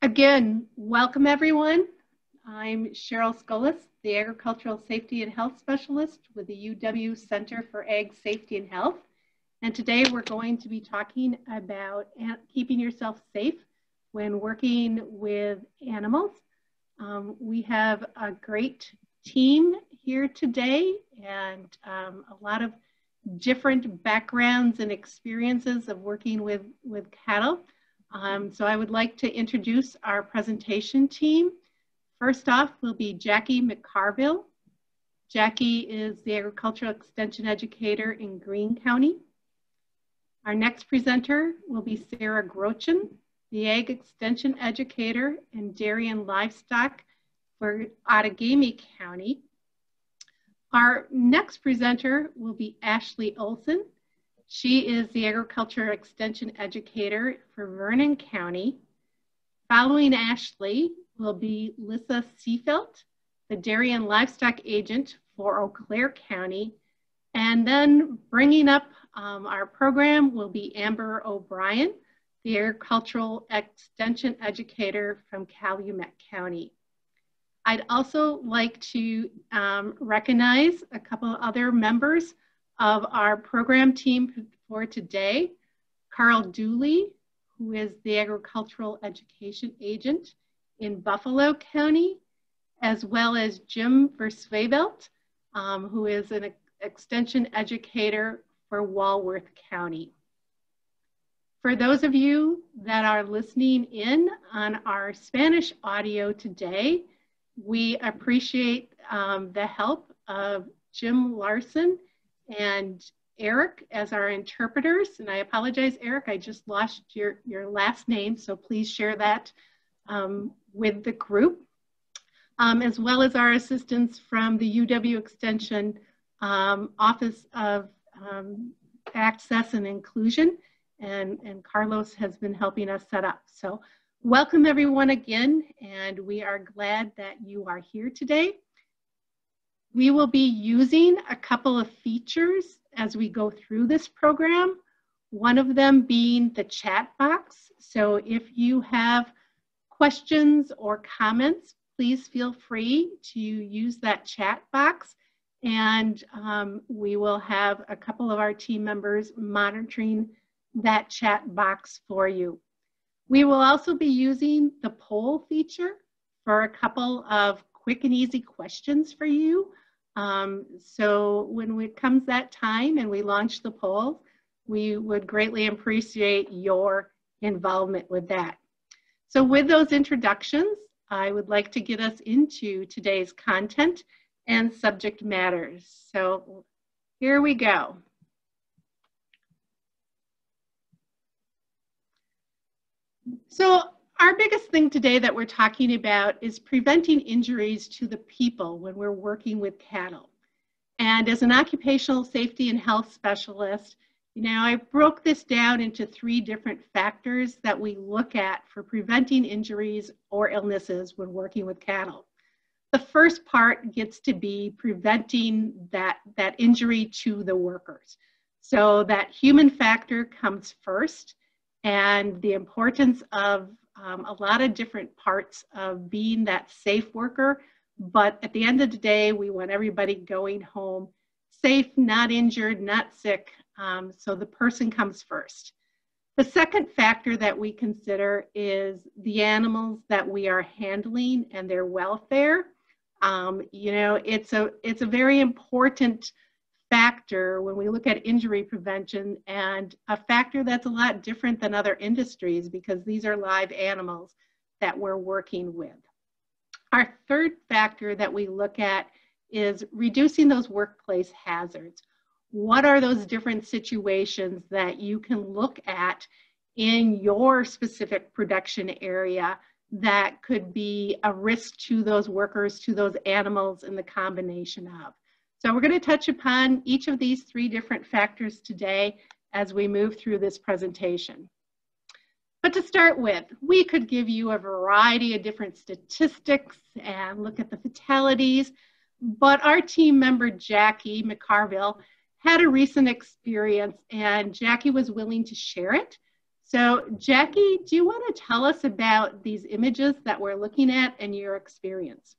Again, welcome everyone. I'm Cheryl Skjolaas, the Agricultural Safety and Health Specialist with the UW Center for Ag Safety and Health. And today we're going to be talking about keeping yourself safe when working with animals. Um, we have a great team here today and um, a lot of different backgrounds and experiences of working with, with cattle. Um, so I would like to introduce our presentation team. First off will be Jackie McCarville. Jackie is the Agricultural Extension Educator in Green County. Our next presenter will be Sarah Grochin, the Ag Extension Educator in Dairy and Livestock for Outagamie County. Our next presenter will be Ashley Olson. She is the Agriculture Extension Educator for Vernon County. Following Ashley will be Lyssa Seefeldt, the Dairy and Livestock Agent for Eau Claire County. And then bringing up um, our program will be Amber O'Brien, the Agricultural Extension Educator from Calumet County. I'd also like to um, recognize a couple of other members of our program team for today. Carl Duley, who is the Agricultural Education Agent in Buffalo County, as well as Jim Verswevelt, um, who is an extension educator for Walworth County. For those of you that are listening in on our Spanish audio today, we appreciate um, the help of Jim Larson and Eric as our interpreters. And I apologize, Eric, I just lost your, your last name, so please share that um, with the group, um, as well as our assistants from the UW Extension um, Office of um, Access and Inclusion. And, and Carlos has been helping us set up. So Welcome everyone again, and we are glad that you are here today. We will be using a couple of features as we go through this program, one of them being the chat box. So if you have questions or comments, please feel free to use that chat box and um, we will have a couple of our team members monitoring that chat box for you. We will also be using the poll feature for a couple of quick and easy questions for you. Um, so when it comes that time and we launch the poll, we would greatly appreciate your involvement with that. So with those introductions, I would like to get us into today's content and subject matters. So here we go. So our biggest thing today that we're talking about is preventing injuries to the people when we're working with cattle. And as an occupational safety and health specialist, you know, I broke this down into three different factors that we look at for preventing injuries or illnesses when working with cattle. The first part gets to be preventing that, that injury to the workers. So that human factor comes first and the importance of um, a lot of different parts of being that safe worker. But at the end of the day, we want everybody going home safe, not injured, not sick. Um, so the person comes first. The second factor that we consider is the animals that we are handling and their welfare. Um, you know, it's a it's a very important factor when we look at injury prevention and a factor that's a lot different than other industries because these are live animals that we're working with. Our third factor that we look at is reducing those workplace hazards. What are those different situations that you can look at in your specific production area that could be a risk to those workers, to those animals, and the combination of? So we're going to touch upon each of these three different factors today as we move through this presentation. But to start with, we could give you a variety of different statistics and look at the fatalities, but our team member, Jackie McCarville, had a recent experience and Jackie was willing to share it. So Jackie, do you want to tell us about these images that we're looking at and your experience?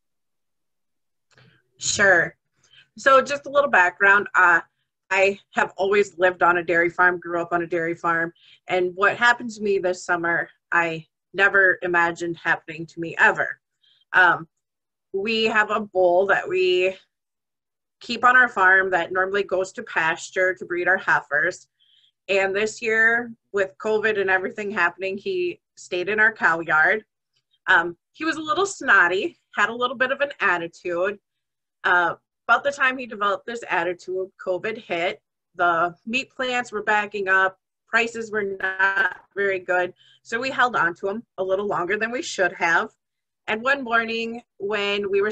Sure. So just a little background. Uh, I have always lived on a dairy farm, grew up on a dairy farm. And what happened to me this summer, I never imagined happening to me ever. Um, we have a bull that we keep on our farm that normally goes to pasture to breed our heifers. And this year, with COVID and everything happening, he stayed in our cow yard. Um, he was a little snotty, had a little bit of an attitude. Uh, about the time he developed this attitude, COVID hit. The meat plants were backing up, prices were not very good. So we held on to him a little longer than we should have. And one morning, when we were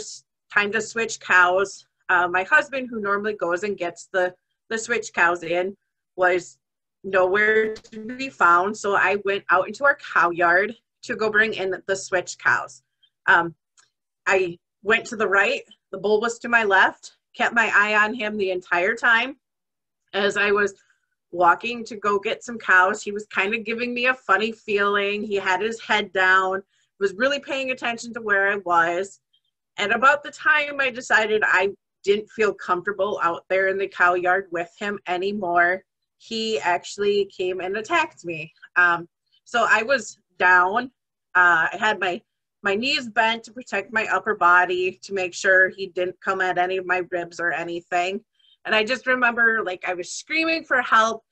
time to switch cows, uh, my husband, who normally goes and gets the, the switch cows in, was nowhere to be found. So I went out into our cow yard to go bring in the switch cows. Um, I went to the right, the bull was to my left, kept my eye on him the entire time. As I was walking to go get some cows, he was kind of giving me a funny feeling. He had his head down, was really paying attention to where I was. And about the time I decided I didn't feel comfortable out there in the cow yard with him anymore, he actually came and attacked me. Um, so I was down. Uh, I had my my knees bent to protect my upper body to make sure he didn't come at any of my ribs or anything. And I just remember like I was screaming for help.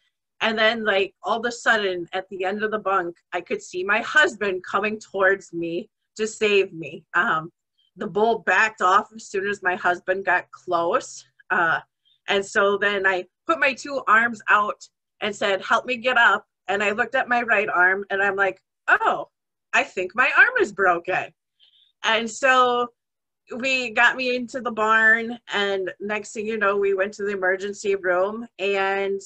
And then, like, all of a sudden, at the end of the bunk, I could see my husband coming towards me to save me. Um, the bull backed off as soon as my husband got close. Uh, and so then I put my two arms out and said, Help me get up. And I looked at my right arm and I'm like, Oh, I think my arm is broken. And so we got me into the barn and next thing you know we went to the emergency room and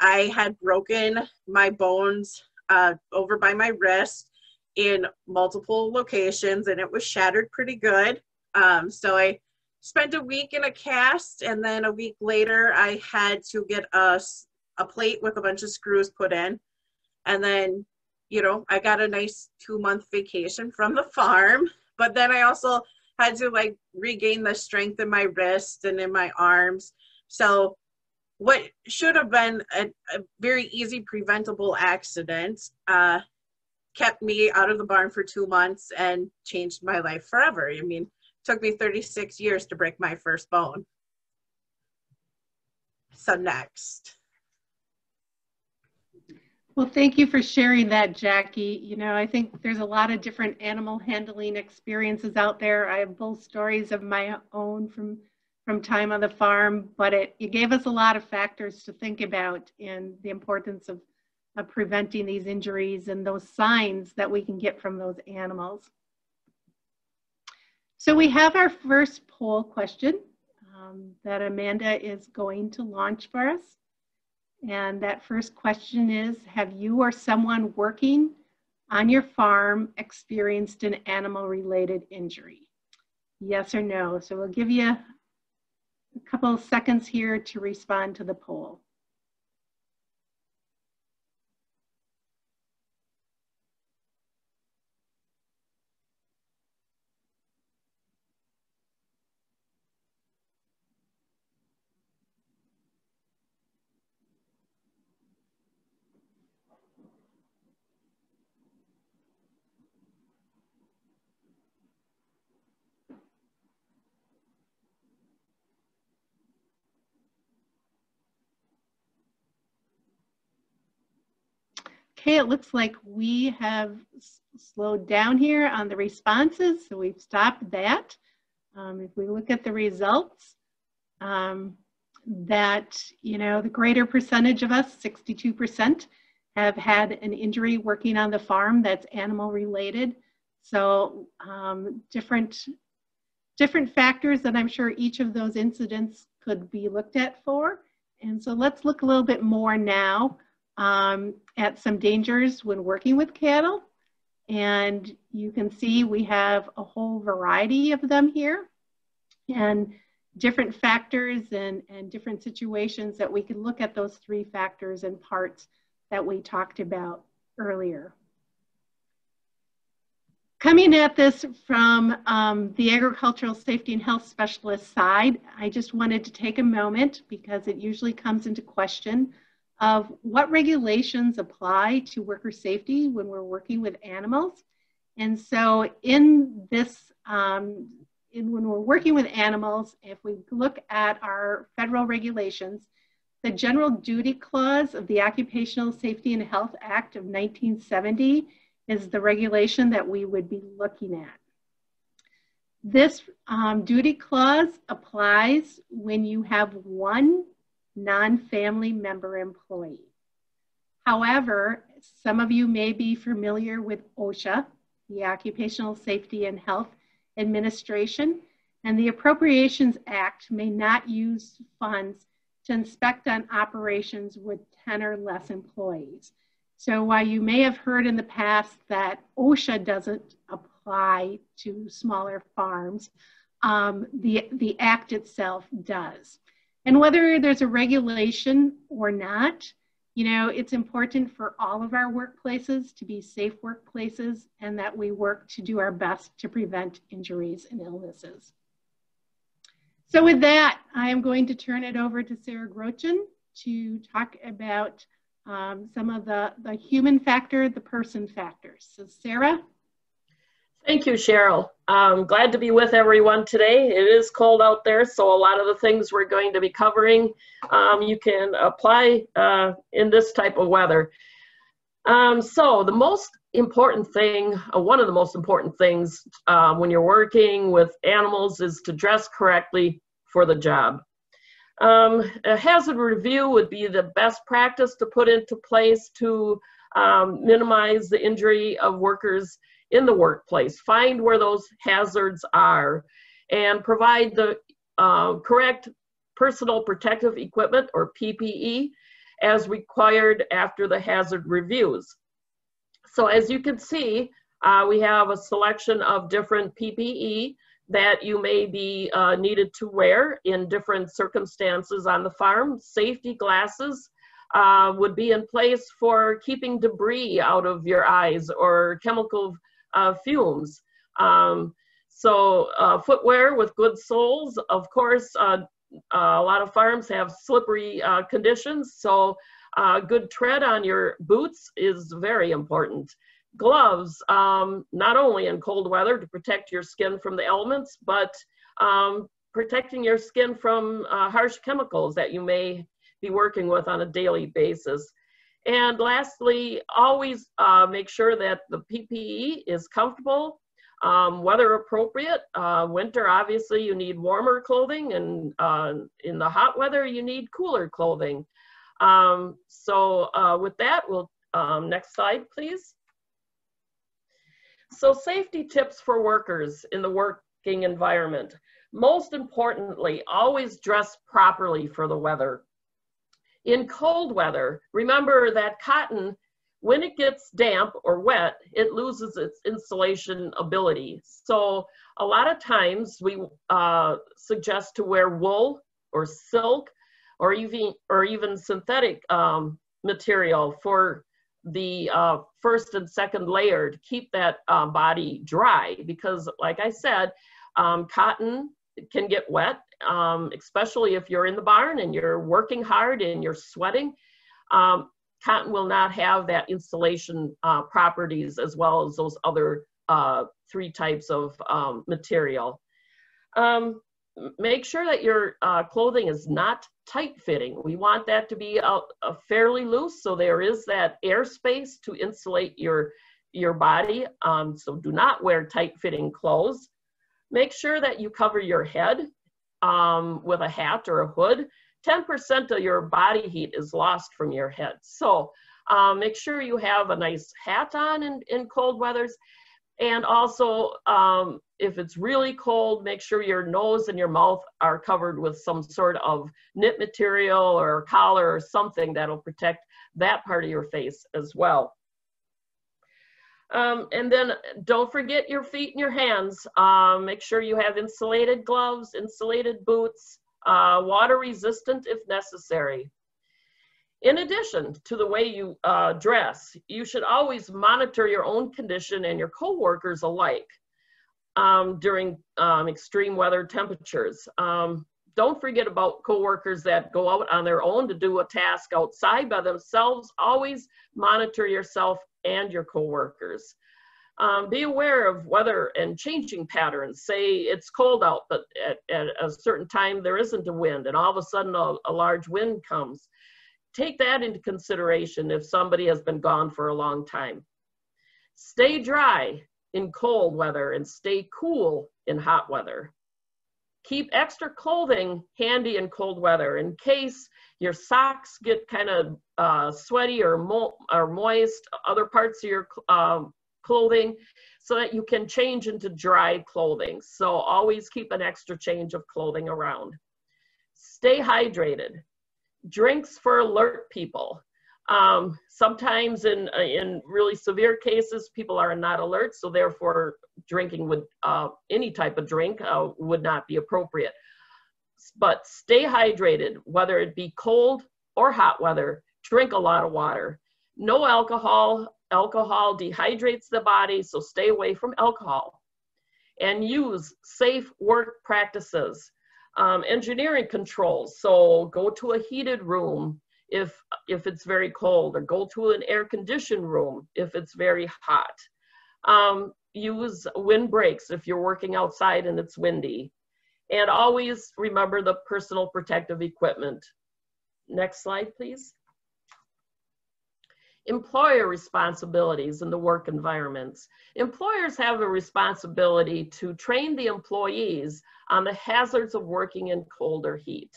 i had broken my bones uh, over by my wrist in multiple locations and it was shattered pretty good um, so i spent a week in a cast and then a week later i had to get a, a plate with a bunch of screws put in and then you know, I got a nice two month vacation from the farm, but then I also had to like regain the strength in my wrist and in my arms. So, what should have been a, a very easy preventable accident uh, kept me out of the barn for two months and changed my life forever. I mean, took me 36 years to break my first bone. So, next. Well, thank you for sharing that, Jackie. You know, I think there's a lot of different animal handling experiences out there. I have both stories of my own from from time on the farm, but it, it gave us a lot of factors to think about and the importance of, of preventing these injuries and those signs that we can get from those animals. So we have our first poll question um, that Amanda is going to launch for us. And that first question is Have you or someone working on your farm experienced an animal related injury? Yes or no? So we'll give you a couple seconds here to respond to the poll. Okay, it looks like we have slowed down here on the responses, so we've stopped that. Um, if we look at the results, um, that, you know, the greater percentage of us, 62%, have had an injury working on the farm that's animal related. So um, different, different factors that I'm sure each of those incidents could be looked at for. And so let's look a little bit more now um, at some dangers when working with cattle. And you can see we have a whole variety of them here and different factors and, and different situations that we can look at those three factors and parts that we talked about earlier. Coming at this from um, the agricultural safety and health specialist side, I just wanted to take a moment because it usually comes into question of what regulations apply to worker safety when we're working with animals. And so in this, um, in, when we're working with animals, if we look at our federal regulations, the General Duty Clause of the Occupational Safety and Health Act of 1970 is the regulation that we would be looking at. This um, duty clause applies when you have one non-family member employee. However, some of you may be familiar with OSHA, the Occupational Safety and Health Administration, and the Appropriations Act may not use funds to inspect on operations with 10 or less employees. So while you may have heard in the past that OSHA doesn't apply to smaller farms, um, the, the act itself does. And whether there's a regulation or not, you know, it's important for all of our workplaces to be safe workplaces and that we work to do our best to prevent injuries and illnesses. So with that, I am going to turn it over to Sarah Grochen to talk about um, some of the, the human factor, the person factors. So Sarah? Thank you, Cheryl. I'm glad to be with everyone today. It is cold out there, so a lot of the things we're going to be covering, um, you can apply uh, in this type of weather. Um, so the most important thing, uh, one of the most important things uh, when you're working with animals is to dress correctly for the job. Um, a hazard review would be the best practice to put into place to um, minimize the injury of workers in the workplace. Find where those hazards are and provide the uh, correct personal protective equipment or PPE as required after the hazard reviews. So as you can see, uh, we have a selection of different PPE that you may be uh, needed to wear in different circumstances on the farm. Safety glasses uh, would be in place for keeping debris out of your eyes or chemical uh, fumes. Um, so uh, footwear with good soles, of course, uh, uh, a lot of farms have slippery conditions, so good tread on your boots is very important gloves, um, not only in cold weather to protect your skin from the elements, but um, protecting your skin from uh, harsh chemicals that you may be working with on a daily basis. And lastly, always uh, make sure that the PPE is comfortable, um, weather appropriate. Uh, winter, obviously, you need warmer clothing, and uh, in the hot weather, you need cooler clothing. Um, so uh, with that, we'll, um, next slide, please. So safety tips for workers in the working environment. Most importantly, always dress properly for the weather. In cold weather, remember that cotton, when it gets damp or wet, it loses its insulation ability. So a lot of times we uh, suggest to wear wool or silk or even, or even synthetic um, material for the uh, first and second layer to keep that uh, body dry because like I said, um, cotton can get wet, um, especially if you're in the barn and you're working hard and you're sweating. Um, cotton will not have that insulation uh, properties as well as those other uh, three types of um, material. Um, make sure that your uh, clothing is not tight fitting. We want that to be a, a fairly loose so there is that airspace to insulate your, your body. Um, so do not wear tight fitting clothes. Make sure that you cover your head um, with a hat or a hood. 10% of your body heat is lost from your head. So um, make sure you have a nice hat on in, in cold weathers and also, um, if it's really cold, make sure your nose and your mouth are covered with some sort of knit material or collar or something that'll protect that part of your face as well. Um, and then don't forget your feet and your hands. Um, make sure you have insulated gloves, insulated boots, uh, water resistant if necessary. In addition to the way you uh, dress, you should always monitor your own condition and your coworkers alike um, during um, extreme weather temperatures. Um, don't forget about coworkers that go out on their own to do a task outside by themselves. Always monitor yourself and your coworkers. Um, be aware of weather and changing patterns. Say it's cold out, but at, at, a certain time there isn't a wind, and all of a sudden a, a large wind comes. Take that into consideration if somebody has been gone for a long time. Stay dry in cold weather and stay cool in hot weather. Keep extra clothing handy in cold weather in case your socks get kind of uh, sweaty or, mo or moist, other parts of your um, clothing, so that you can change into dry clothing. So always keep an extra change of clothing around. Stay hydrated. Drinks for alert people. Um, sometimes in, uh, in really severe cases, people are not alert, so therefore drinking with uh, any type of drink uh, would not be appropriate. But stay hydrated, whether it be cold or hot weather, drink a lot of water. No alcohol, alcohol dehydrates the body, so stay away from alcohol. And use safe work practices. Um, engineering controls, so go to a heated room, if, if it's very cold or go to an air conditioned room if it's very hot. Um, use windbreaks if you're working outside and it's windy. And always remember the personal protective equipment. Next slide, please. Employer responsibilities in the work environments. Employers have a responsibility to train the employees on the hazards of working in cold or heat.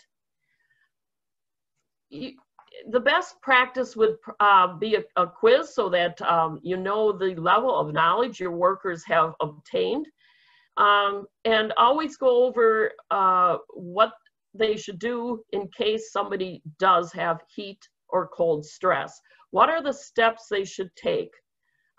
The best practice would uh, be a, a, quiz so that um, you know the level of knowledge your workers have obtained. Um, and always go over uh, what they should do in case somebody does have heat or cold stress. What are the steps they should take?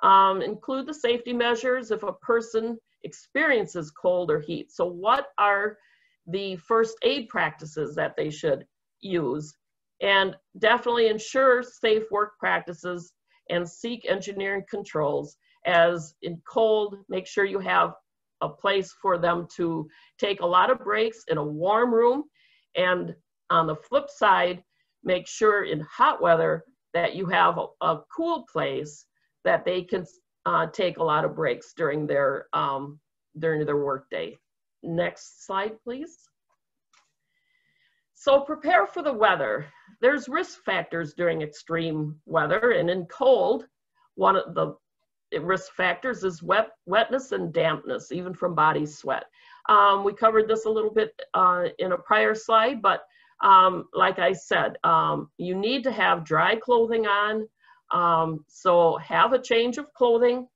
Um, include the safety measures if a person experiences cold or heat. So what are the first aid practices that they should use? And definitely ensure safe work practices and seek engineering controls as in cold make sure you have a place for them to take a lot of breaks in a warm room. And on the flip side make sure in hot weather that you have a, a cool place that they can uh, take a lot of breaks during their um, during their workday. Next slide please so prepare for the weather. There's risk factors during extreme weather and in cold, one of the risk factors is wet, wetness and dampness, even from body sweat. Um, we covered this a little bit uh, in a prior slide, but um, like I said, um, you need to have dry clothing on. Um, so have a change of clothing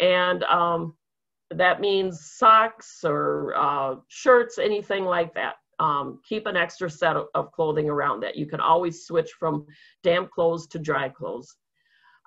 and um, that means socks or uh, shirts, anything like that um, keep an extra set of, of, clothing around that. You can always switch from damp clothes to dry clothes.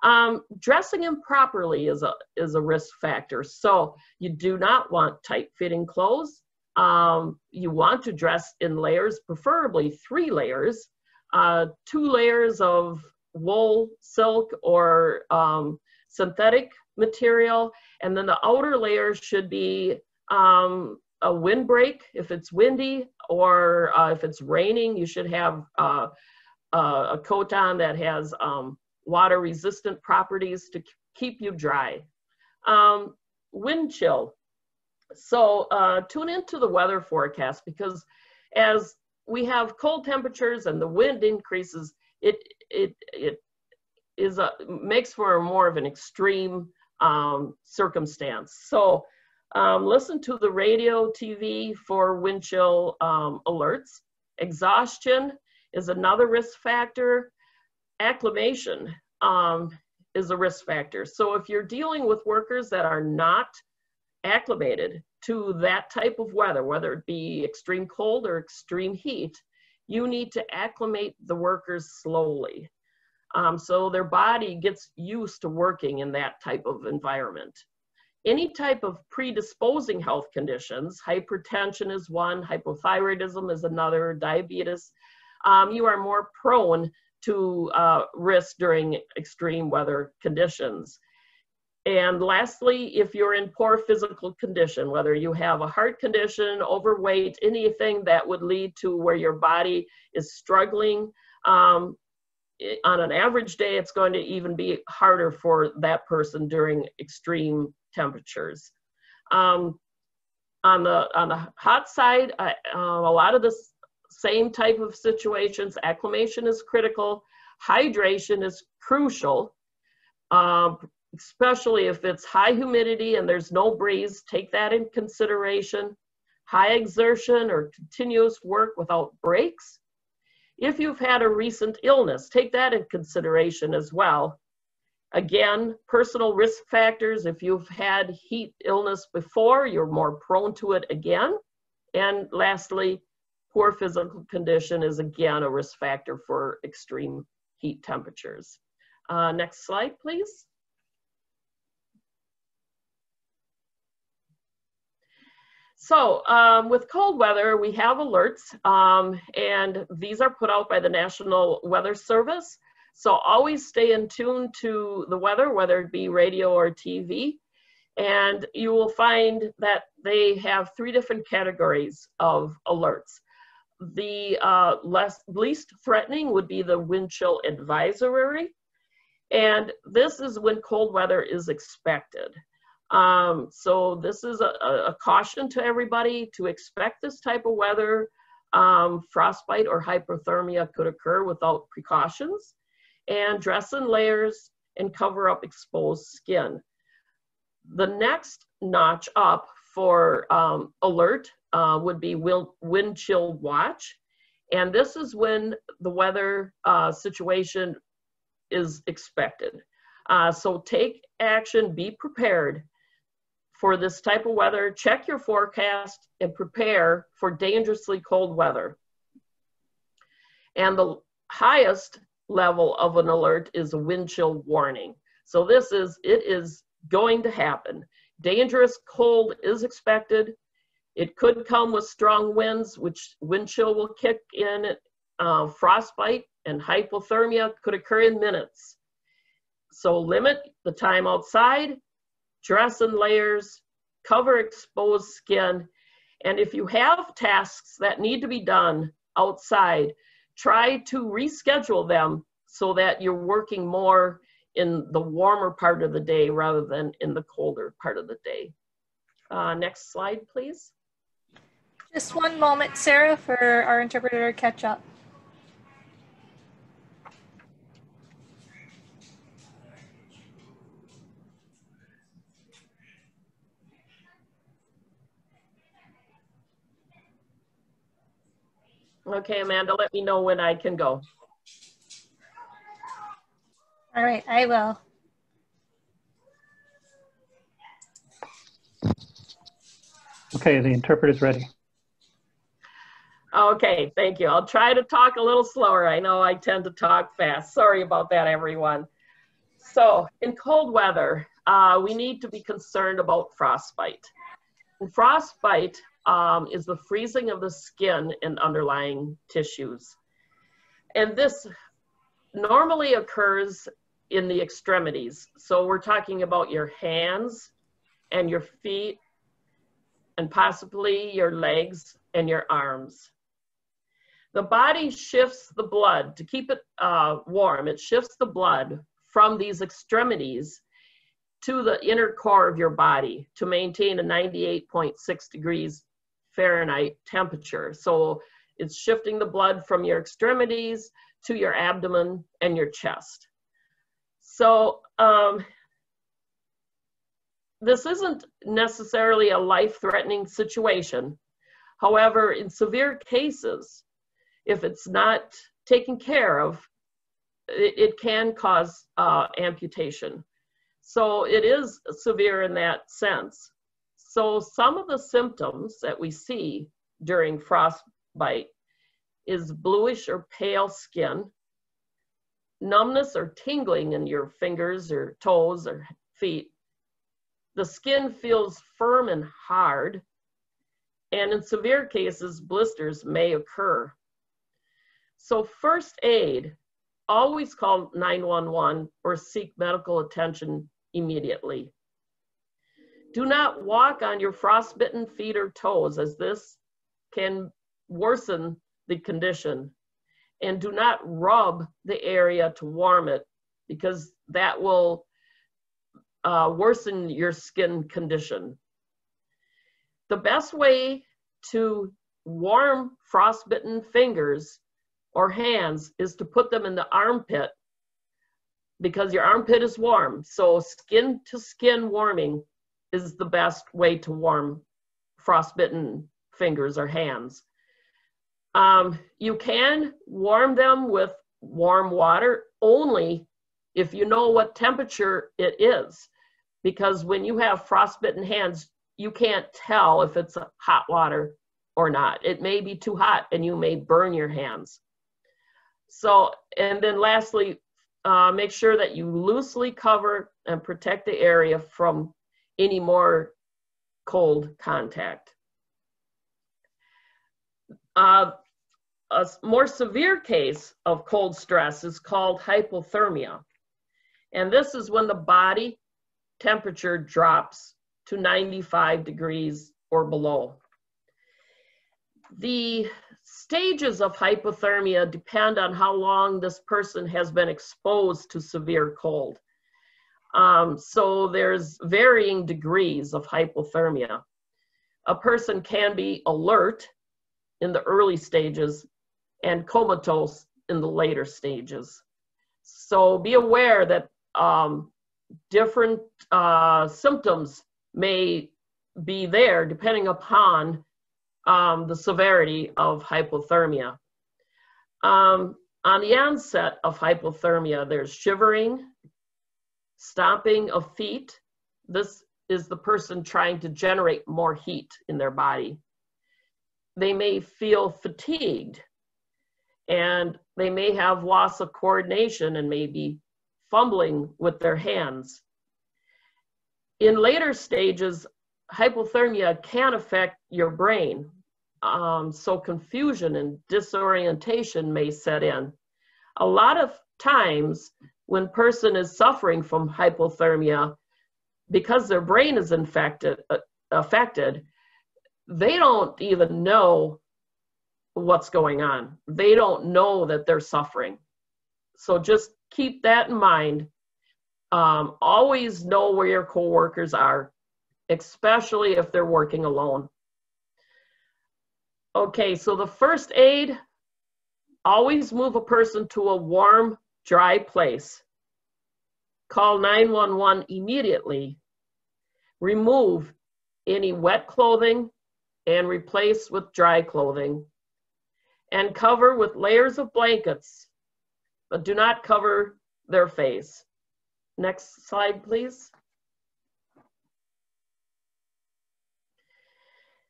Um, dressing improperly is a, is a risk factor. So you do not want tight fitting clothes. Um, you want to dress in layers, preferably three layers, uh, two layers of wool, silk, or um, synthetic material. And then the outer layer should be um, a windbreak if it's windy, or uh, if it's raining, you should have uh, uh, a coat on that has um, water resistant properties to keep you dry. Um, wind chill. So uh, tune into the weather forecast because as we have cold temperatures and the wind increases, it, it, it is a, makes for more of an extreme um, circumstance. So um, listen to the radio, TV for wind chill um, alerts. Exhaustion is another risk factor. Acclimation um, is a risk factor. So if you're dealing with workers that are not acclimated to that type of weather, whether it be extreme cold or extreme heat, you need to acclimate the workers slowly. Um, so their body gets used to working in that type of environment any type of predisposing health conditions, hypertension is one, hypothyroidism is another, diabetes, um, you are more prone to uh, risk during extreme weather conditions. And lastly, if you're in poor physical condition, whether you have a heart condition, overweight, anything that would lead to where your body is struggling, um, on an average day, it's going to even be harder for that person during extreme temperatures. Um, on the on the hot side, I, uh, a lot of the same type of situations, acclimation is critical, hydration is crucial. Um, especially if it's high humidity and there's no breeze, take that in consideration. High exertion or continuous work without breaks. If you've had a recent illness, take that in consideration as well. Again, personal risk factors. If you've had heat illness before, you're more prone to it again. And lastly, poor physical condition is again a risk factor for extreme heat temperatures. Uh, next slide, please. So um, with cold weather, we have alerts, um, and these are put out by the National Weather Service. So always stay in tune to the weather, whether it be radio or TV. And you will find that they have three different categories of alerts. The uh, less, least threatening would be the wind chill advisory. And this is when cold weather is expected. Um, so this is a, a, caution to everybody to expect this type of weather. Um, frostbite or hypothermia could occur without precautions. And dress in layers and cover up exposed skin. The next notch up for um, alert uh, would be wind chill watch. And this is when the weather uh, situation is expected. Uh, so take action, be prepared, for this type of weather, check your forecast and prepare for dangerously cold weather. And the highest level of an alert is a wind chill warning. So this is, it is going to happen. Dangerous cold is expected. It could come with strong winds, which wind chill will kick in. Uh, frostbite and hypothermia could occur in minutes. So limit the time outside dress in layers, cover exposed skin. And if you have tasks that need to be done outside, try to reschedule them so that you're working more in the warmer part of the day rather than in the colder part of the day. Uh, next slide, please. Just one moment, Sarah, for our interpreter to catch up. Okay, Amanda, let me know when I can go. All right, I will. Okay, the interpreter's ready. Okay, thank you. I'll try to talk a little slower. I know I tend to talk fast. Sorry about that, everyone. So, in cold weather, uh, we need to be concerned about frostbite. And frostbite um, is the freezing of the skin and underlying tissues. And this normally occurs in the extremities. So we're talking about your hands and your feet and possibly your legs and your arms. The body shifts the blood to keep it uh, warm. It shifts the blood from these extremities to the inner core of your body to maintain a 98.6 degrees Fahrenheit temperature. So it's shifting the blood from your extremities to your abdomen and your chest. So um, this isn't necessarily a life-threatening situation. However, in severe cases, if it's not taken care of, it, it can cause uh, amputation. So it is severe in that sense. So some of the symptoms that we see during frostbite is bluish or pale skin, numbness or tingling in your fingers or toes or feet. The skin feels firm and hard, and in severe cases, blisters may occur. So first aid always call 911 or seek medical attention immediately. Do not walk on your frostbitten feet or toes as this can worsen the condition. And do not rub the area to warm it because that will uh, worsen your skin condition. The best way to warm frostbitten fingers or hands is to put them in the armpit because your armpit is warm. So skin to skin warming is the best way to warm frostbitten fingers or hands. Um, you can warm them with warm water only if you know what temperature it is. Because when you have frostbitten hands, you can't tell if it's hot water or not. It may be too hot and you may burn your hands. So, and then lastly, uh, make sure that you loosely cover and protect the area from any more cold contact. Uh, a more severe case of cold stress is called hypothermia. And this is when the body temperature drops to 95 degrees or below. The stages of hypothermia depend on how long this person has been exposed to severe cold. Um, so there's varying degrees of hypothermia. A person can be alert in the early stages and comatose in the later stages. So be aware that um, different uh, symptoms may be there depending upon um, the severity of hypothermia. Um, on the onset of hypothermia, there's shivering, stomping of feet. This is the person trying to generate more heat in their body. They may feel fatigued and they may have loss of coordination and may be fumbling with their hands. In later stages, hypothermia can affect your brain. Um, so confusion and disorientation may set in. A lot of times when person is suffering from hypothermia, because their brain is infected, uh, affected, they don't even know what's going on. They don't know that they're suffering. So just keep that in mind. Um, always know where your coworkers are especially if they're working alone. Okay, so the first aid, always move a person to a warm, dry place. Call 911 immediately. Remove any wet clothing and replace with dry clothing. And cover with layers of blankets, but do not cover their face. Next slide, please.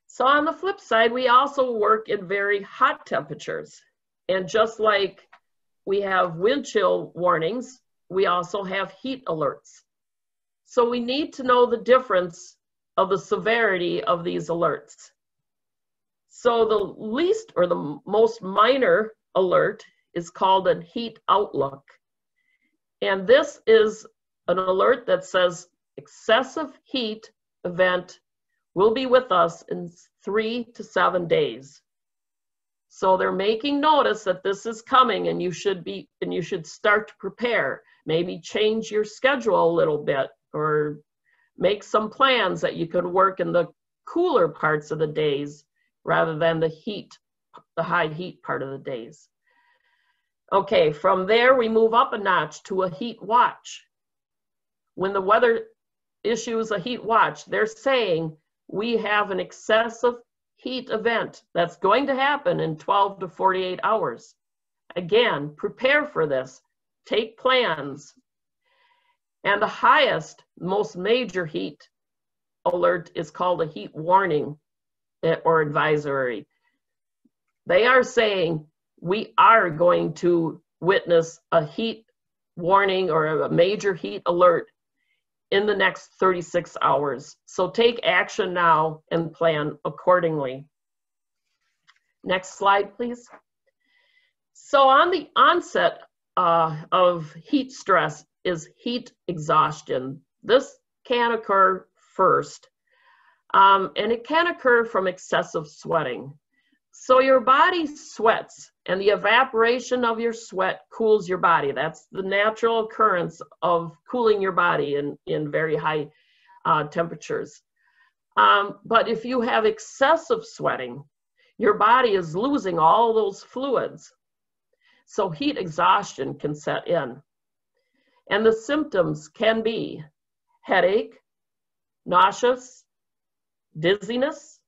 So on the flip side, we also work in very hot temperatures. And just like we have wind chill warnings, we also have heat alerts. So we need to know the difference of the severity of these alerts. So the least or the most minor alert is called a heat outlook. And this is an alert that says excessive heat event will be with us in three to seven days. So they're making notice that this is coming and you should be and you should start to prepare. Maybe change your schedule a little bit or make some plans that you could work in the cooler parts of the days rather than the heat, the high heat part of the days. Okay, from there we move up a notch to a heat watch. When the weather issues a heat watch, they're saying we have an excessive heat event that's going to happen in 12 to 48 hours. Again, prepare for this, take plans. And the highest, most major heat alert is called a heat warning eh, or advisory. They are saying we are going to witness a heat warning or a major heat alert in the next 36 hours. So take action now and plan accordingly. Next slide, please. So on the onset uh, of heat stress is heat exhaustion. This can occur first, um, and it can occur from excessive sweating. So your body sweats, and the evaporation of your sweat cools your body. That's the natural occurrence of cooling your body in, in very high uh, temperatures. Um, but if you have excessive sweating, your body is losing all those fluids. So heat exhaustion can set in. And the symptoms can be headache, nauseous, dizziness.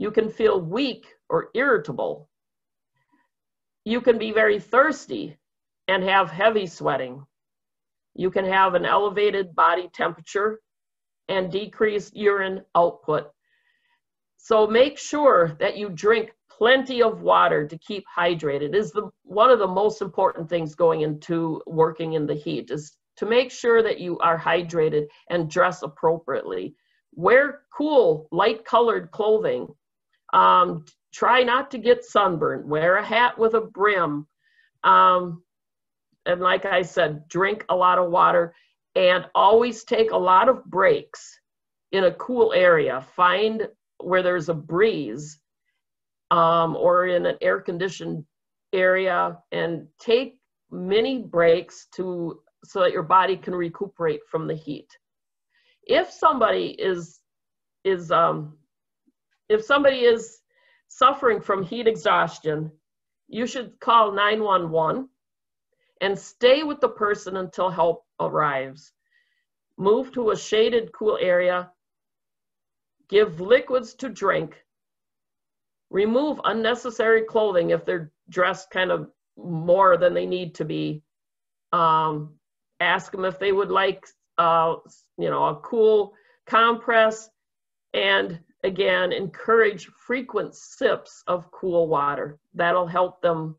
You can feel weak or irritable. You can be very thirsty and have heavy sweating. You can have an elevated body temperature and decreased urine output. So make sure that you drink plenty of water to keep hydrated is the one of the most important things going into working in the heat is to make sure that you are hydrated and dress appropriately wear cool light colored clothing um, try not to get sunburned. Wear a hat with a brim. Um, and like i said drink a lot of water and always take a lot of breaks in a cool area. Find where there's a breeze um, or in an air conditioned area and take many breaks to so that your body can recuperate from the heat. If somebody is is um, if somebody is suffering from heat exhaustion you should call 911 and stay with the person until help arrives. Move to a shaded cool area. Give liquids to drink. Remove unnecessary clothing if they're dressed kind of more than they need to be. Um, ask them if they would like, uh, you know, a cool compress, and again, encourage frequent sips of cool water. That'll help them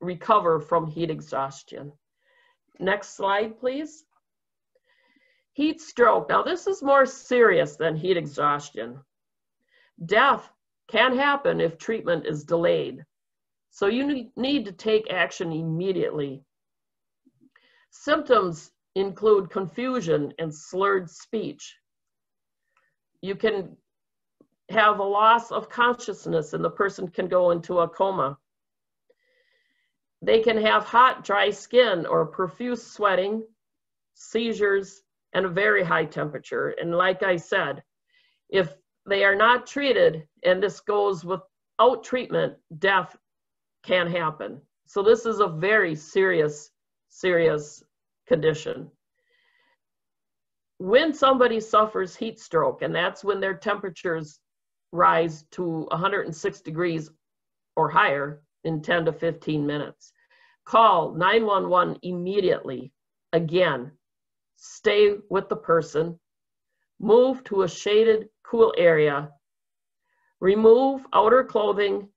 recover from heat exhaustion. Next slide, please. Heat stroke. Now, this is more serious than heat exhaustion. Death can happen if treatment is delayed. So you need to take action immediately. Symptoms include confusion and slurred speech. You can have a loss of consciousness and the person can go into a coma. They can have hot, dry skin or profuse sweating, seizures, and a very high temperature. And like I said, if they are not treated, and this goes without treatment, death can happen. So this is a very serious, serious condition. When somebody suffers heat stroke, and that's when their temperatures rise to 106 degrees or higher in 10 to 15 minutes, call 911 immediately. Again, stay with the person, move to a shaded cool area. Remove outer clothing,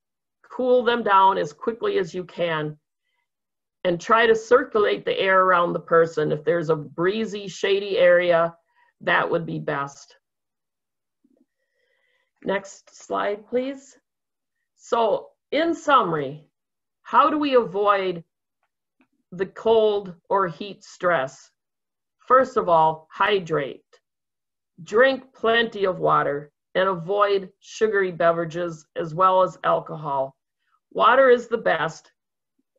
cool them down as quickly as you can, and try to circulate the air around the person. If there's a breezy, shady area, that would be best. Next slide, please. So, in summary, how do we avoid the cold or heat stress? First of all, hydrate. Drink plenty of water and avoid sugary beverages as well as alcohol. Water is the best,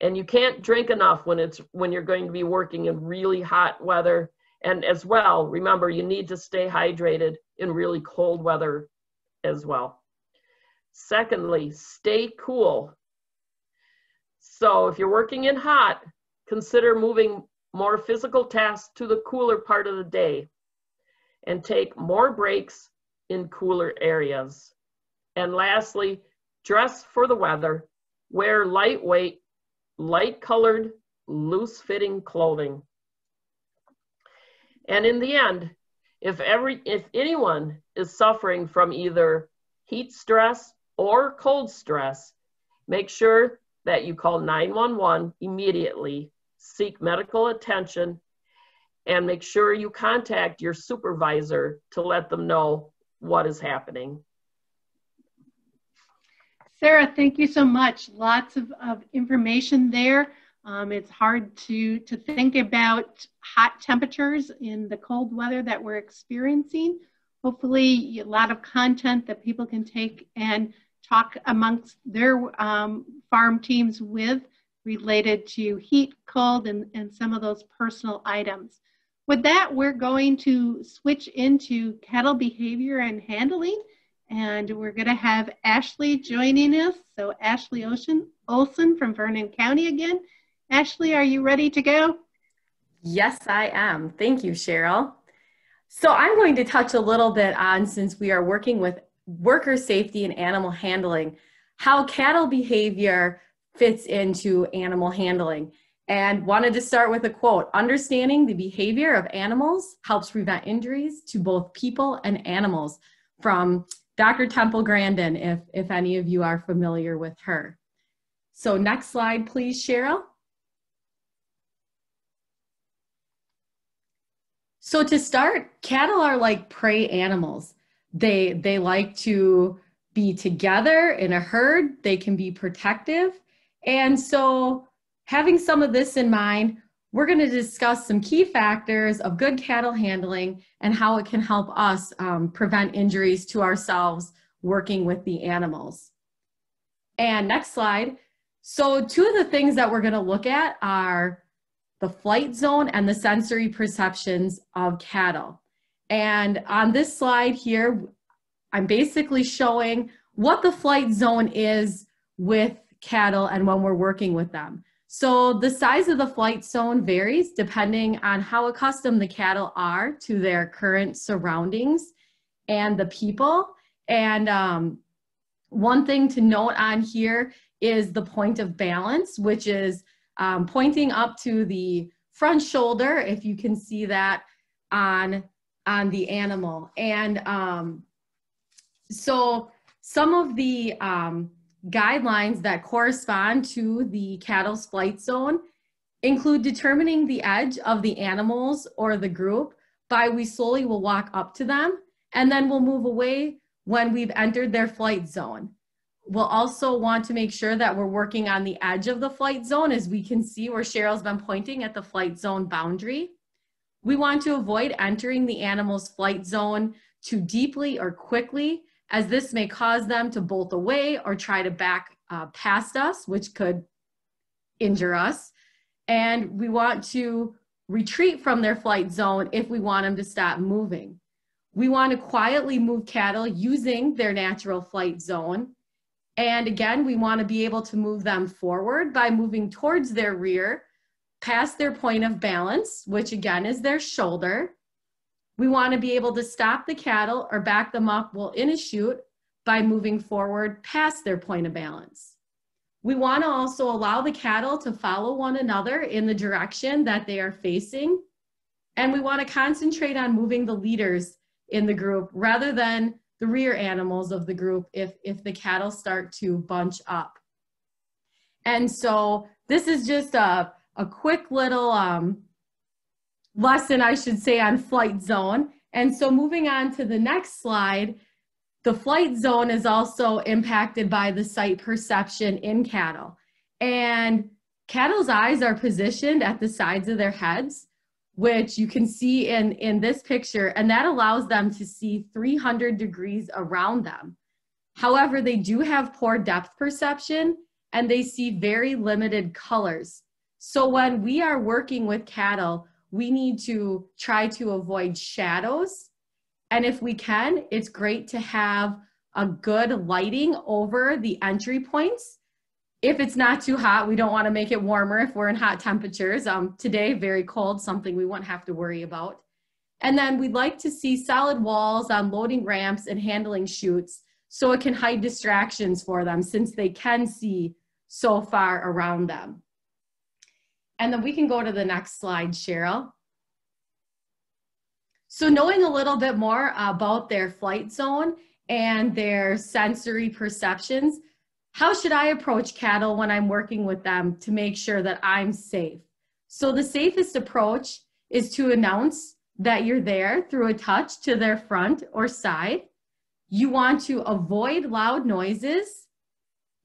and you can't drink enough when it's when you're going to be working in really hot weather. And as well, remember you need to stay hydrated in really cold weather as well. Secondly, stay cool. So if you're working in hot, consider moving more physical tasks to the cooler part of the day and take more breaks in cooler areas. And lastly, dress for the weather. Wear lightweight, light colored, loose fitting clothing. And in the end, if every if anyone is suffering from either heat stress or cold stress, make sure that you call 911 immediately, seek medical attention, and make sure you contact your supervisor to let them know what is happening. Sarah, thank you so much. Lots of, of information there. Um, it's hard to, to think about hot temperatures in the cold weather that we're experiencing. Hopefully, a lot of content that people can take and talk amongst their um, farm teams with related to heat, cold, and, and some of those personal items. With that, we're going to switch into cattle behavior and handling. And we're going to have Ashley joining us. So Ashley Ocean, Olson from Vernon County again. Ashley, are you ready to go? Yes, I am. Thank you, Cheryl. So I'm going to touch a little bit on, since we are working with worker safety and animal handling, how cattle behavior fits into animal handling. And wanted to start with a quote Understanding the behavior of animals helps prevent injuries to both people and animals from Dr. Temple Grandin, if, if any of you are familiar with her. So, next slide, please, Cheryl. So to start, cattle are like prey animals. They they like to be together in a herd. They can be protective. And so having some of this in mind, we're going to discuss some key factors of good cattle handling and how it can help us um, prevent injuries to ourselves working with the animals. And next slide. So two of the things that we're going to look at are the flight zone and the sensory perceptions of cattle. And on this slide here, I'm basically showing what the flight zone is with cattle and when we're working with them. So the size of the flight zone varies depending on how accustomed the cattle are to their current surroundings and the people. And um, one thing to note on here is the point of balance, which is um, pointing up to the front shoulder, if you can see that on, on the animal. And um, so some of the um, guidelines that correspond to the cattle's flight zone include determining the edge of the animals or the group by we slowly will walk up to them and then we'll move away when we've entered their flight zone. We'll also want to make sure that we're working on the edge of the flight zone as we can see where Cheryl's been pointing at the flight zone boundary. We want to avoid entering the animal's flight zone too deeply or quickly as this may cause them to bolt away or try to back uh, past us, which could injure us. And we want to retreat from their flight zone if we want them to stop moving. We want to quietly move cattle using their natural flight zone and again, we want to be able to move them forward by moving towards their rear, past their point of balance, which again is their shoulder. We want to be able to stop the cattle or back them up while in a chute by moving forward past their point of balance. We want to also allow the cattle to follow one another in the direction that they are facing. And we want to concentrate on moving the leaders in the group rather than the rear animals of the group if, if the cattle start to bunch up. And so this is just a, a quick little um, lesson, I should say, on flight zone. And so moving on to the next slide, the flight zone is also impacted by the sight perception in cattle. And cattle's eyes are positioned at the sides of their heads which you can see in, in this picture, and that allows them to see 300 degrees around them. However, they do have poor depth perception and they see very limited colors. So when we are working with cattle, we need to try to avoid shadows. And if we can, it's great to have a good lighting over the entry points if it's not too hot, we don't want to make it warmer if we're in hot temperatures. Um, today, very cold, something we won't have to worry about. And then we'd like to see solid walls on loading ramps and handling chutes so it can hide distractions for them since they can see so far around them. And then we can go to the next slide, Cheryl. So knowing a little bit more about their flight zone and their sensory perceptions, how should I approach cattle when I'm working with them to make sure that I'm safe? So the safest approach is to announce that you're there through a touch to their front or side. You want to avoid loud noises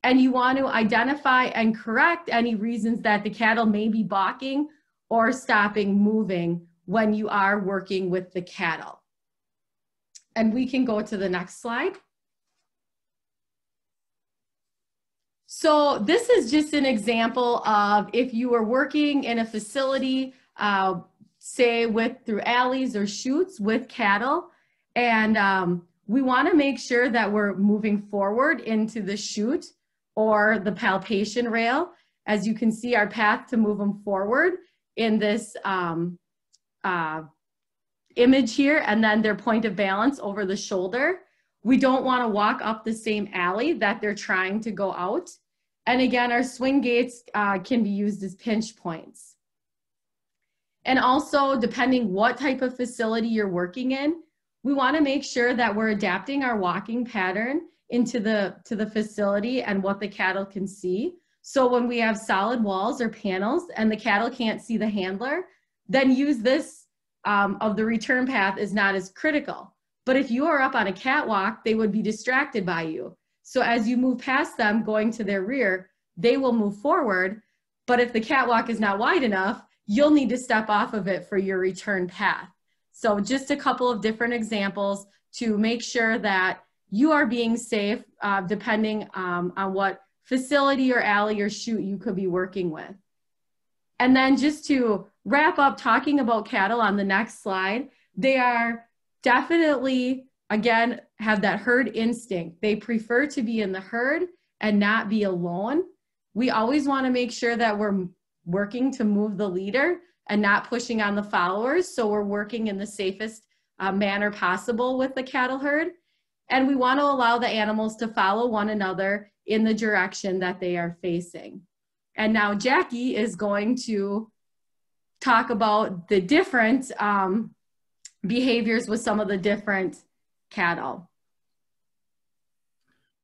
And you want to identify and correct any reasons that the cattle may be balking or stopping moving when you are working with the cattle. And we can go to the next slide. So this is just an example of if you are working in a facility, uh, say with through alleys or chutes with cattle, and um, we want to make sure that we're moving forward into the chute or the palpation rail. As you can see, our path to move them forward in this um, uh, image here, and then their point of balance over the shoulder. We don't want to walk up the same alley that they're trying to go out. And again, our swing gates uh, can be used as pinch points. And also, depending what type of facility you're working in, we want to make sure that we're adapting our walking pattern into the to the facility and what the cattle can see. So when we have solid walls or panels and the cattle can't see the handler, then use this um, of the return path is not as critical. But if you are up on a catwalk, they would be distracted by you. So as you move past them going to their rear, they will move forward. But if the catwalk is not wide enough, you'll need to step off of it for your return path. So just a couple of different examples to make sure that you are being safe uh, depending um, on what facility or alley or chute you could be working with. And then just to wrap up talking about cattle on the next slide, they are definitely, again, have that herd instinct. They prefer to be in the herd and not be alone. We always want to make sure that we're working to move the leader and not pushing on the followers. So we're working in the safest uh, manner possible with the cattle herd. And we want to allow the animals to follow one another in the direction that they are facing. And now Jackie is going to talk about the different um, behaviors with some of the different cattle.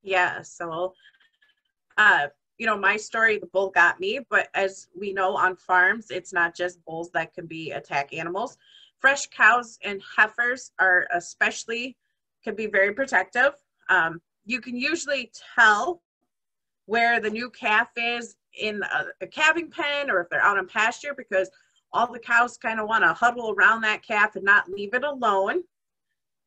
Yeah, so, uh, you know, my story, the bull got me, but as we know on farms, it's not just bulls that can be attack animals. Fresh cows and heifers are especially, can be very protective. Um, you can usually tell where the new calf is in a, a calving pen or if they're out on pasture because all the cows kind of want to huddle around that calf and not leave it alone.